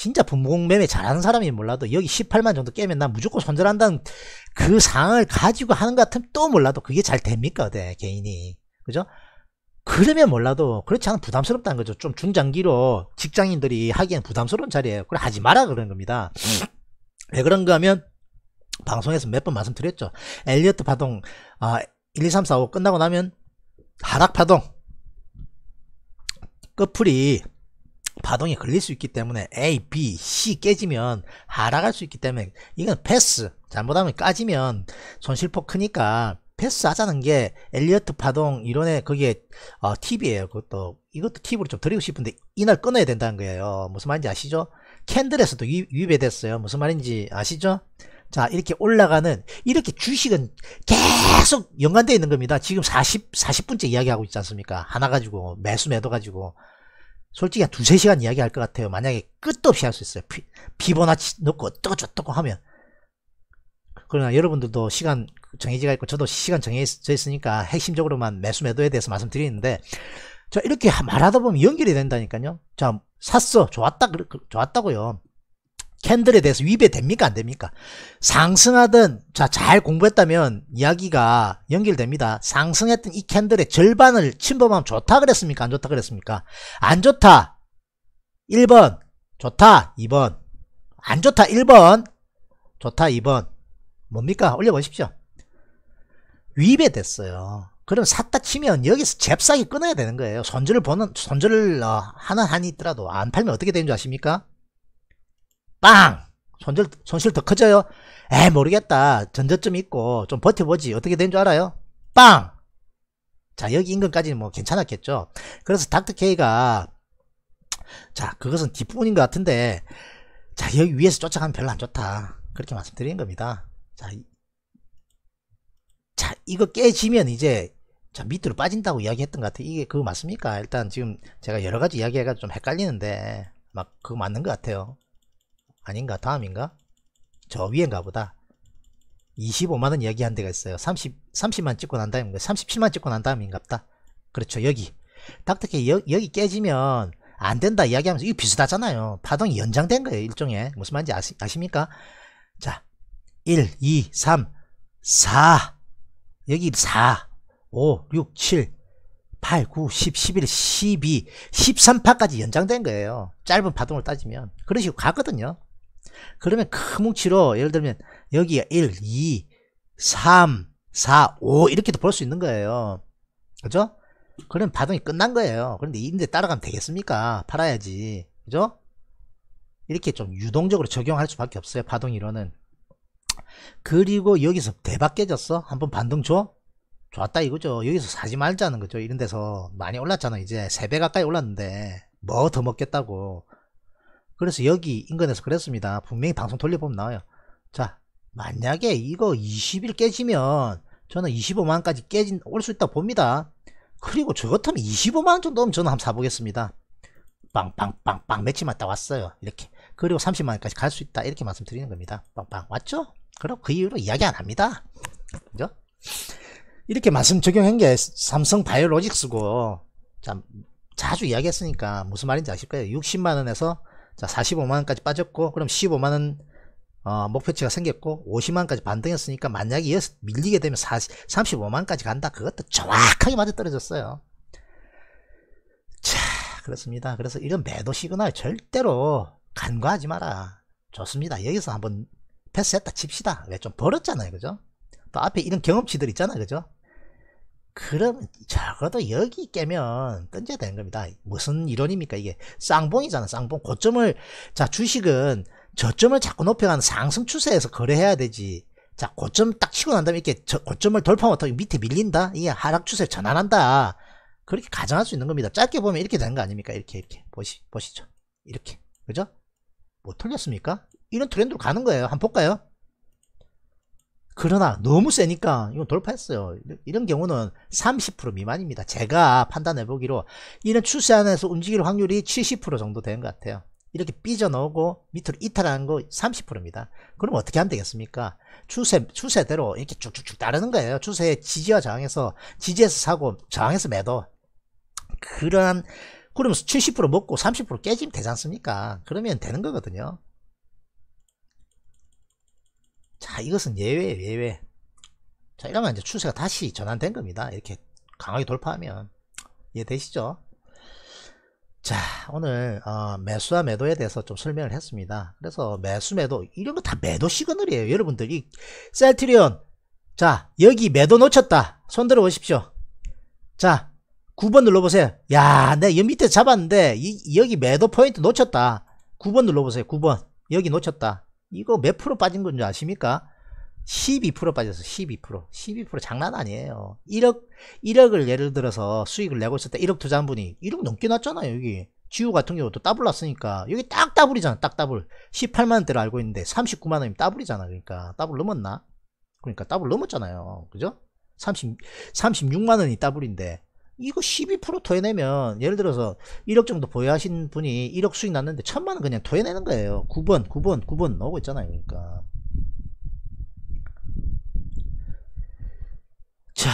진짜 분봉 매매 잘하는 사람이 몰라도 여기 18만 정도 깨면 난 무조건 손절한다는 그 상황을 가지고 하는 것 같으면 또 몰라도 그게 잘 됩니까 네, 개인이? 그죠? 그러면 몰라도 그렇지 않으면 부담스럽다는 거죠. 좀 중장기로 직장인들이 하기엔 부담스러운 자리에요. 그래 하지 마라 그런 겁니다. 왜 그런가 하면 방송에서 몇 번 말씀드렸죠. 엘리어트 파동 아, 1, 2, 3, 4, 5 끝나고 나면 하락 파동. 끝풀이 파동이 걸릴 수 있기 때문에 A, B, C 깨지면 하락할 수 있기 때문에 이건 패스. 잘못하면 까지면 손실폭 크니까 패스 하자는 게 엘리어트 파동 이론의 그게 어, 팁이에요. 그것도 이것도 팁으로 좀 드리고 싶은데 이날 끊어야 된다는 거예요. 무슨 말인지 아시죠? 캔들에서도 위, 위배됐어요. 무슨 말인지 아시죠? 자 이렇게 올라가는 이렇게 주식은 계속 연관되어 있는 겁니다. 지금 40 40분째 이야기하고 있지 않습니까? 하나 가지고 매수 매도 가지고 솔직히 한 두세 시간 이야기 할 것 같아요. 만약에 끝도 없이 할 수 있어요. 피, 피보나치 넣고 어떠고 저떠고 하면. 그러나 여러분들도 시간 정해지가 있고 저도 시간 정해져 있으니까 핵심적으로만 매수 매도에 대해서 말씀드리는데 자 이렇게 말하다 보면 연결이 된다니까요. 자 샀어 좋았다 좋았다고요. 캔들에 대해서 위배됩니까? 안 됩니까? 상승하든 자잘 공부했다면 이야기가 연결됩니다. 상승했던 이 캔들의 절반을 침범하면 좋다 그랬습니까? 안 좋다 그랬습니까? 안 좋다. 1번. 좋다. 2번. 안 좋다. 1번. 좋다. 2번. 뭡니까? 올려보십시오. 위배됐어요. 그럼 샀다 치면 여기서 잽싸게 끊어야 되는 거예요. 손절을 보는 손절을 어, 하는 한이 있더라도 안 팔면 어떻게 되는 줄 아십니까 빵! 손절, 손실 더 커져요? 에 모르겠다. 전저점 있고 좀 버텨보지. 어떻게 된 줄 알아요? 빵! 자, 여기 인근까지는 뭐 괜찮았겠죠. 그래서 닥터케이가 자, 그것은 뒷부분인 것 같은데 자, 여기 위에서 쫓아가면 별로 안 좋다. 그렇게 말씀드리는 겁니다. 자, 자 이거 깨지면 이제 자, 밑으로 빠진다고 이야기했던 것 같아요. 이게 그거 맞습니까? 일단 지금 제가 여러 가지 이야기해가지고 좀 헷갈리는데 막 그거 맞는 것 같아요. 아닌가? 다음인가? 저 위엔가 보다. 25만원 이야기 한 데가 있어요. 30, 30만 찍고 난 다음인가? 37만 찍고 난 다음인갑다. 그렇죠 여기. 닥터케 여기 깨지면 안 된다 이야기하면서 이거 비슷하잖아요. 파동이 연장된 거예요 일종의. 무슨 말인지 아시, 아십니까? 자 1, 2, 3, 4 여기 4 5, 6, 7 8, 9, 10, 11, 12, 13파까지 연장된 거예요. 짧은 파동을 따지면. 그런 식으로 가거든요. 그러면 큰 뭉치로 예를 들면 여기가 1, 2, 3, 4, 5 이렇게도 볼 수 있는 거예요. 그죠? 그럼 파동이 끝난 거예요. 그런데 이인데 따라가면 되겠습니까? 팔아야지. 그죠? 이렇게 좀 유동적으로 적용할 수밖에 없어요. 파동 이론은. 그리고 여기서 대박 깨졌어? 한번 반등 줘? 좋았다 이거죠. 여기서 사지 말자는 거죠. 이런 데서 많이 올랐잖아. 이제 3배 가까이 올랐는데 뭐 더 먹겠다고. 그래서 여기 인근에서 그랬습니다. 분명히 방송 돌려보면 나와요. 자, 만약에 이거 20일 깨지면 저는 25만원까지 깨진 올 수 있다 봅니다. 그리고 저 같으면 25만원 정도 면 저는 한번 사보겠습니다. 빵빵빵빵 며칠만 딱 왔어요. 이렇게. 그리고 30만원까지 갈 수 있다. 이렇게 말씀드리는 겁니다. 빵빵. 왔죠? 그럼 그 이후로 이야기 안 합니다. 그죠? 이렇게 말씀 적용한 게 삼성 바이오로직스고, 자, 자주 이야기했으니까 무슨 말인지 아실 거예요. 60만원에서 자, 45만원까지 빠졌고, 그럼 15만원 어, 목표치가 생겼고 50만까지 반등했으니까 만약에 이어서 밀리게 되면 40, 35만까지 간다. 그것도 정확하게 맞아 떨어졌어요. 자, 그렇습니다. 그래서 이런 매도 시그널 절대로 간과하지 마라. 좋습니다. 여기서 한번 패스했다 칩시다. 왜 좀 벌었잖아요. 그죠? 또 앞에 이런 경험치들 있잖아요. 그죠? 그럼 적어도 여기 깨면 던져야 되는 겁니다. 무슨 이론입니까? 이게 쌍봉이잖아. 쌍봉. 고점을 자 주식은 저점을 자꾸 높여가는 상승 추세에서 거래해야 되지. 자, 고점 딱 치고 난 다음에 이렇게 저, 고점을 돌파 못하고 밑에 밀린다? 이게 하락 추세 전환한다. 그렇게 가정할 수 있는 겁니다. 짧게 보면 이렇게 되는 거 아닙니까? 이렇게, 이렇게. 보시, 보시죠. 이렇게. 그죠? 뭐 틀렸습니까? 이런 트렌드로 가는 거예요. 한번 볼까요? 그러나 너무 세니까 이건 돌파했어요. 이런 경우는 30% 미만입니다. 제가 판단해 보기로 이런 추세 안에서 움직일 확률이 70% 정도 되는 것 같아요. 이렇게 삐져 나오고 밑으로 이탈하는 거 30%입니다. 그럼 어떻게 하면 되겠습니까? 추세, 추세대로 이렇게 쭉쭉쭉 따르는 거예요. 추세의 지지와 저항에서, 지지에서 사고, 저항에서 매도. 그러한, 그러면 70% 먹고 30% 깨지면 되지 않습니까? 그러면 되는 거거든요. 자, 이것은 예외, 예외. 자, 이러면 이제 추세가 다시 전환된 겁니다. 이렇게 강하게 돌파하면. 이해되시죠? 자 오늘 어, 매수와 매도에 대해서 좀 설명을 했습니다. 그래서 매수 매도 이런 거 다 매도 시그널이에요 여러분들 이. 셀트리온. 자 여기 매도 놓쳤다. 손 들어 보십시오. 자 9번 눌러보세요. 야 내 여 밑에 잡았는데 이, 여기 매도 포인트 놓쳤다. 9번 눌러보세요 9번. 여기 놓쳤다 이거 몇 프로 빠진 건지 아십니까? 12% 빠져서 12% 12% 장난 아니에요. 1억 1억을 예를 들어서 수익을 내고 때 1억 투자한 분이. 1억 넘게 났잖아요 여기. 지우 같은 경우도 더블 났으니까. 여기 딱 더블이잖아 딱 더블. 18만 원대로 알고 있는데 39만 원이면 더블이잖아 그러니까. 더블 넘었나? 그러니까 더블 넘었잖아요 그죠? 30, 36만 원이 더블인데 이거 12% 토해내면 예를 들어서 1억 정도 보유하신 분이 1억 수익 났는데 1000만원 그냥 토해내는 거예요. 9번 9번 9번 나오고 있잖아요 그러니까. 자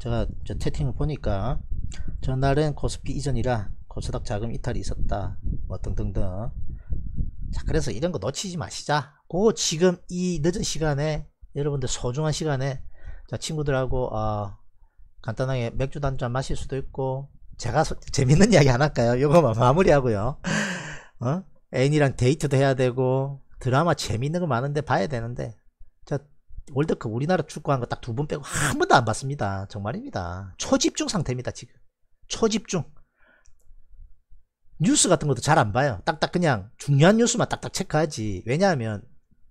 제가 저 채팅을 보니까 전날은 코스피 이전이라 코스닥 자금 이탈이 있었다. 뭐 등등등. 자 그래서 이런 거 놓치지 마시자. 그 지금 이 늦은 시간에 여러분들 소중한 시간에 자 친구들하고 어, 간단하게 맥주 단잔 마실 수도 있고 제가 소, 재밌는 이야기 안 할까요 이거 마무리하고요 어? 애인이랑 데이트도 해야 되고 드라마 재밌는 거 많은데 봐야 되는데 자 월드컵 우리나라 축구한 거 딱 두 번 빼고 한 번도 안 봤습니다. 정말입니다. 초집중 상태입니다. 지금. 초집중. 뉴스 같은 것도 잘 안 봐요. 딱딱 그냥 중요한 뉴스만 딱딱 체크하지. 왜냐하면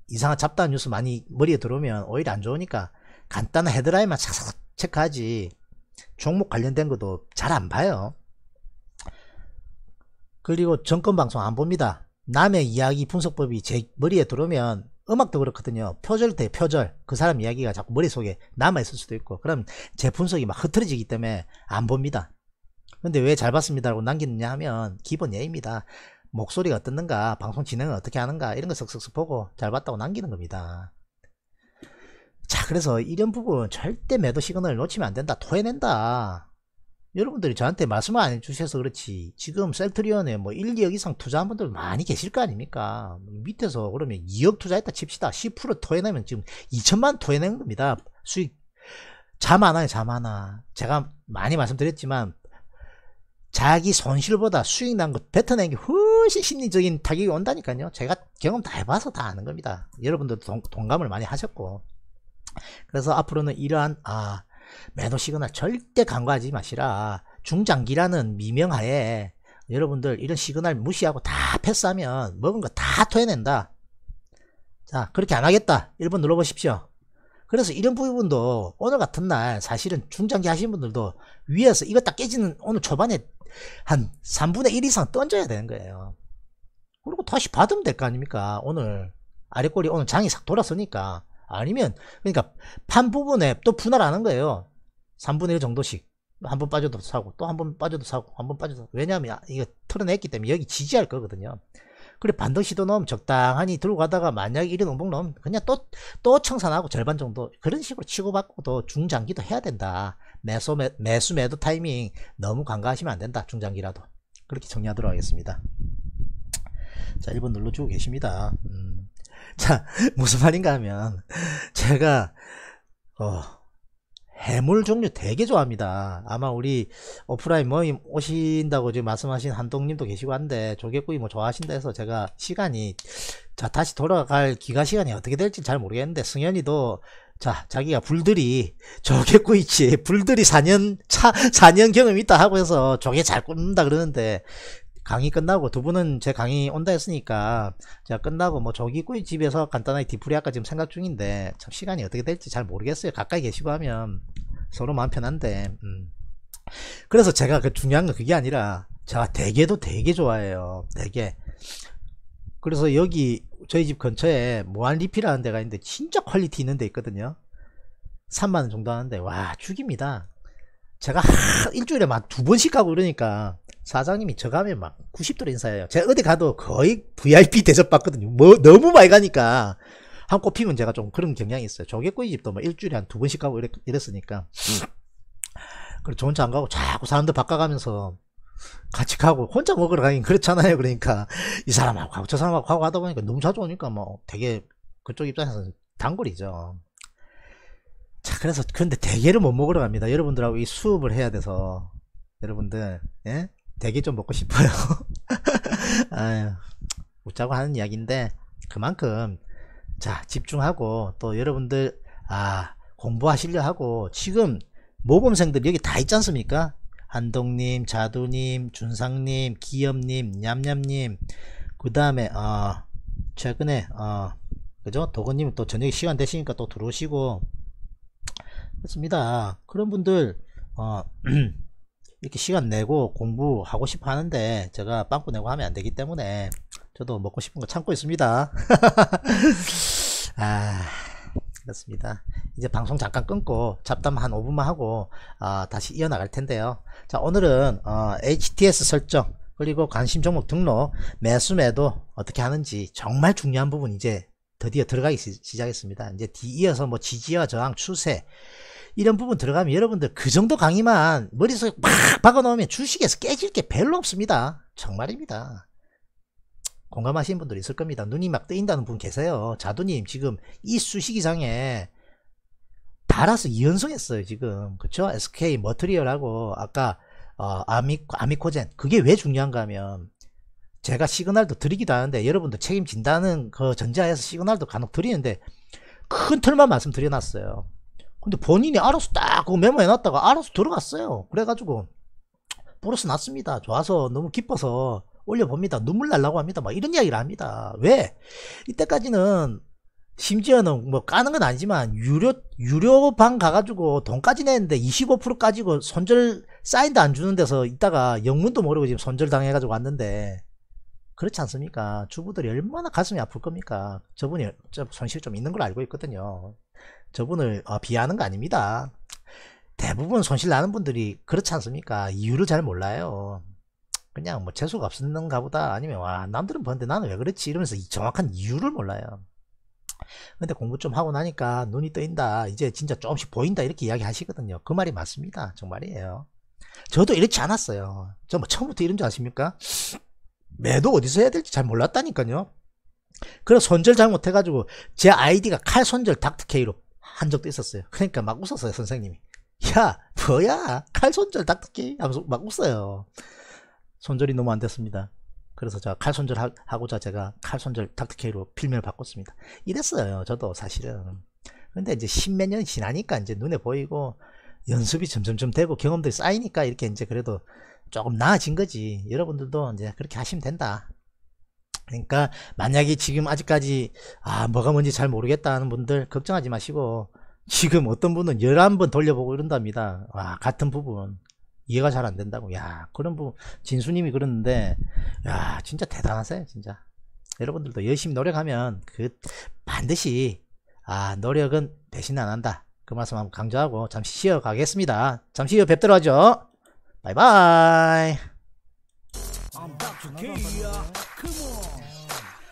이상한 잡다한 뉴스 많이 머리에 들어오면 오히려 안 좋으니까 간단한 헤드라인만 착착 체크하지. 종목 관련된 것도 잘 안 봐요. 그리고 정권 방송 안 봅니다. 남의 이야기 분석법이 제 머리에 들어오면 음악도 그렇거든요. 표절 대 표절. 그 사람 이야기가 자꾸 머릿속에 남아있을 수도 있고. 그럼 제 분석이 막 흐트러지기 때문에 안 봅니다. 근데 왜 잘 봤습니다라고 남기느냐 하면 기본 예입니다. 목소리가 어떻는가, 방송 진행을 어떻게 하는가, 이런 거 쓱쓱쓱 보고 잘 봤다고 남기는 겁니다. 자, 그래서 이런 부분 절대 매도 시그널을 놓치면 안 된다. 토해낸다. 여러분들이 저한테 말씀을 안 해주셔서 그렇지. 지금 셀트리온에 뭐 1, 2억 이상 투자한 분들 많이 계실 거 아닙니까? 밑에서 그러면 2억 투자했다 칩시다. 10% 토해내면 지금 2천만 토해낸 겁니다. 수익. 자 하나. 제가 많이 말씀드렸지만 자기 손실보다 수익 난 것 뱉어낸 게 훨씬 심리적인 타격이 온다니까요. 제가 경험 다 해봐서 다 아는 겁니다. 여러분들도 동, 동감을 많이 하셨고 그래서 앞으로는 이러한 아 매도 시그널 절대 간과하지 마시라. 중장기라는 미명하에 여러분들 이런 시그널 무시하고 다 패스하면 먹은 거 다 토해낸다. 자 그렇게 안 하겠다. 1번 눌러보십시오. 그래서 이런 부분도 오늘 같은 날 사실은 중장기 하시는 분들도 위에서 이거 딱 깨지는 오늘 초반에 한 3분의 1 이상 던져야 되는 거예요. 그리고 다시 받으면 될 거 아닙니까? 오늘 아래꼬리 오늘 장이 싹 돌았으니까. 아, 습 아니면 그러니까 판 부분에 또 분할하는 거예요. 3분의 1 정도씩. 한 번 빠져도 사고 또 한 번 빠져도 사고 한 번 빠져도. 왜냐하면 아, 이거 털어냈기 때문에 여기 지지할 거거든요 그래 반등 시도 넣으면 적당히 들고 가다가 만약에 이런 음봉 넣으면 그냥 또 또 청산하고 절반 정도 그런 식으로 치고받고도 중장기도 해야 된다 매수, 매, 매수 매도 타이밍 너무 간과하시면 안 된다 중장기라도 그렇게 정리하도록 하겠습니다 자 1번 눌러주고 계십니다 음. 자 무슨 말인가 하면 제가 어, 해물 종류 되게 좋아합니다. 아마 우리 오프라인 모임 오신다고 지금 말씀하신 한동님도 계시고 한데 조개구이 뭐 좋아하신다 해서 제가 시간이 자 다시 돌아갈 기가 시간이 어떻게 될지 잘 모르겠는데 승현이도 자 자기가 불들이 조개구이집 불들이 4년 차 4년 경험 있다 하고 해서 조개 잘 굽는다 그러는데 강의 끝나고 두 분은 제 강의 온다 했으니까 제가 끝나고 뭐 조기구이 집에서 간단하게 디프리 할까 지금 생각 중인데 참 시간이 어떻게 될지 잘 모르겠어요. 가까이 계시고 하면 서로 마음 편한데 음. 그래서 제가 그 중요한 건 그게 아니라 제가 대게도 되게 좋아해요. 대게. 그래서 여기 저희 집 근처에 무한리필하는 데가 있는데 진짜 quality 있는 데 있거든요. 3만원 정도 하는데 와 죽입니다. 제가 하, 일주일에 막 두 번씩 가고 그러니까 사장님이 저 가면 막 90도로 인사해요. 제가 어디 가도 거의 VIP 대접받거든요. 뭐 너무 많이 가니까 한 꼽히면 제가 좀 그런 경향이 있어요. 조개구이 집도 뭐 일주일에 한 두 번씩 가고 이랬, 이랬 으니까 그리고 저 혼자 안 가고 자꾸 사람들 바꿔가면서 같이 가고 혼자 먹으러 가긴 그렇잖아요. 그러니까 이 사람하고 가고 저 사람하고 가고 하다 보니까 너무 자주 오니까 뭐 되게 그쪽 입장에서는 단골이죠. 자 그래서 근데 대게를 못 먹으러 갑니다. 여러분들하고 이 수업을 해야 돼서 여러분들 예? 되게 좀 먹고 싶어요. 아유, 웃자고 하는 이야기인데 그만큼 자 집중하고 또 여러분들 아 공부하시려 하고 지금 모범생들 여기 다 있지 않습니까? 한동님, 자두님, 준상님, 기엽님, 냠냠님 그 다음에 어 최근에 어 그죠? 도건님 또 저녁 시간 되시니까 또 들어오시고 그렇습니다. 그런 분들 어 이렇게 시간 내고 공부하고 싶어 하는데 제가 빵꾸 내고 하면 안 되기 때문에 저도 먹고 싶은 거 참고 있습니다. 아 그렇습니다. 이제 방송 잠깐 끊고 잡담 한 5분만 하고 어, 다시 이어나갈 텐데요. 자 오늘은 어, HTS 설정 그리고 관심 종목 등록 매수 매도 어떻게 하는지 정말 중요한 부분 이제 드디어 들어가기 시 작했습니다. 이제 뒤이어서 뭐 지지와 저항 추세 이런 부분 들어가면 여러분들 그 정도 강의만 머릿속에 막 박아놓으면 주식에서 깨질 게 별로 없습니다. 정말입니다. 공감하시는 분들 있을 겁니다. 눈이 막 뜨인다는 분 계세요. 자두님 지금 이 수식이상에 달아서 2연승했어요 지금 그쵸 SK 머트리얼하고 아까 어, 아미, 아미코젠 그게 왜 중요한가 하면 제가 시그널도 드리기도 하는데 여러분들 책임진다는 그 전제하에서 시그널도 간혹 드리는데 큰 틀만 말씀드려놨어요 근데 본인이 알아서 딱 그거 메모해놨다가 알아서 들어갔어요. 그래가지고 보러스 났습니다. 좋아서 너무 기뻐서 올려봅니다. 눈물 날라고 합니다. 막 이런 이야기를 합니다. 왜? 이때까지는 심지어는 뭐 까는 건 아니지만 유료 유료방 가가지고 돈까지 내는데 25% 까지고 손절 사인도 안 주는 데서 있다가 영문도 모르고 지금 손절 당해가지고 왔는데 그렇지 않습니까? 주부들이 얼마나 가슴이 아플 겁니까? 저분이 손실 좀 있는 걸 알고 있거든요. 저분을 어, 비하하는 거 아닙니다. 대부분 손실 나는 분들이 그렇지 않습니까? 이유를 잘 몰라요. 그냥 뭐 재수가 없었는가 보다 아니면 와 남들은 버는데 나는 왜 그렇지 이러면서 정확한 이유를 몰라요. 근데 공부 좀 하고 나니까 눈이 떠인다 이제 진짜 조금씩 보인다 이렇게 이야기 하시거든요. 그 말이 맞습니다. 정말이에요. 저도 이렇지 않았어요. 저 뭐 처음부터 이런 줄 아십니까? 매도 어디서 해야 될지 잘 몰랐다니까요. 그래서 손절 잘못해가지고 제 아이디가 칼 손절 닥터케이로 한 적도 있었어요. 그러니까 막 웃었어요, 선생님이. 야, 뭐야? 칼 손절 닥터케이? 하면서 막 웃어요. 손절이 너무 안 됐습니다. 그래서 제가 칼 손절 하고자 제가 칼 손절 닥터케이로 필명을 바꿨습니다. 이랬어요, 저도 사실은. 근데 이제 십몇 년이 지나니까 이제 눈에 보이고 연습이 점점점 되고 경험들이 쌓이니까 이렇게 이제 그래도 조금 나아진 거지. 여러분들도 이제 그렇게 하시면 된다. 그러니까 만약에 지금 아직까지 아 뭐가 뭔지 잘 모르겠다 하는 분들 걱정하지 마시고 지금 어떤 분은 11번 돌려보고 이런답니다. 와 같은 부분. 이해가 잘 안 된다고. 야 그런 부분 진수님이 그러는데 야 진짜 대단하세요 진짜. 여러분들도 열심히 노력하면 그 반드시 아 노력은 배신 안 한다. 그 말씀 한번 강조하고 잠시 쉬어 가겠습니다. 잠시 후에 뵙도록 하죠. 바이바이.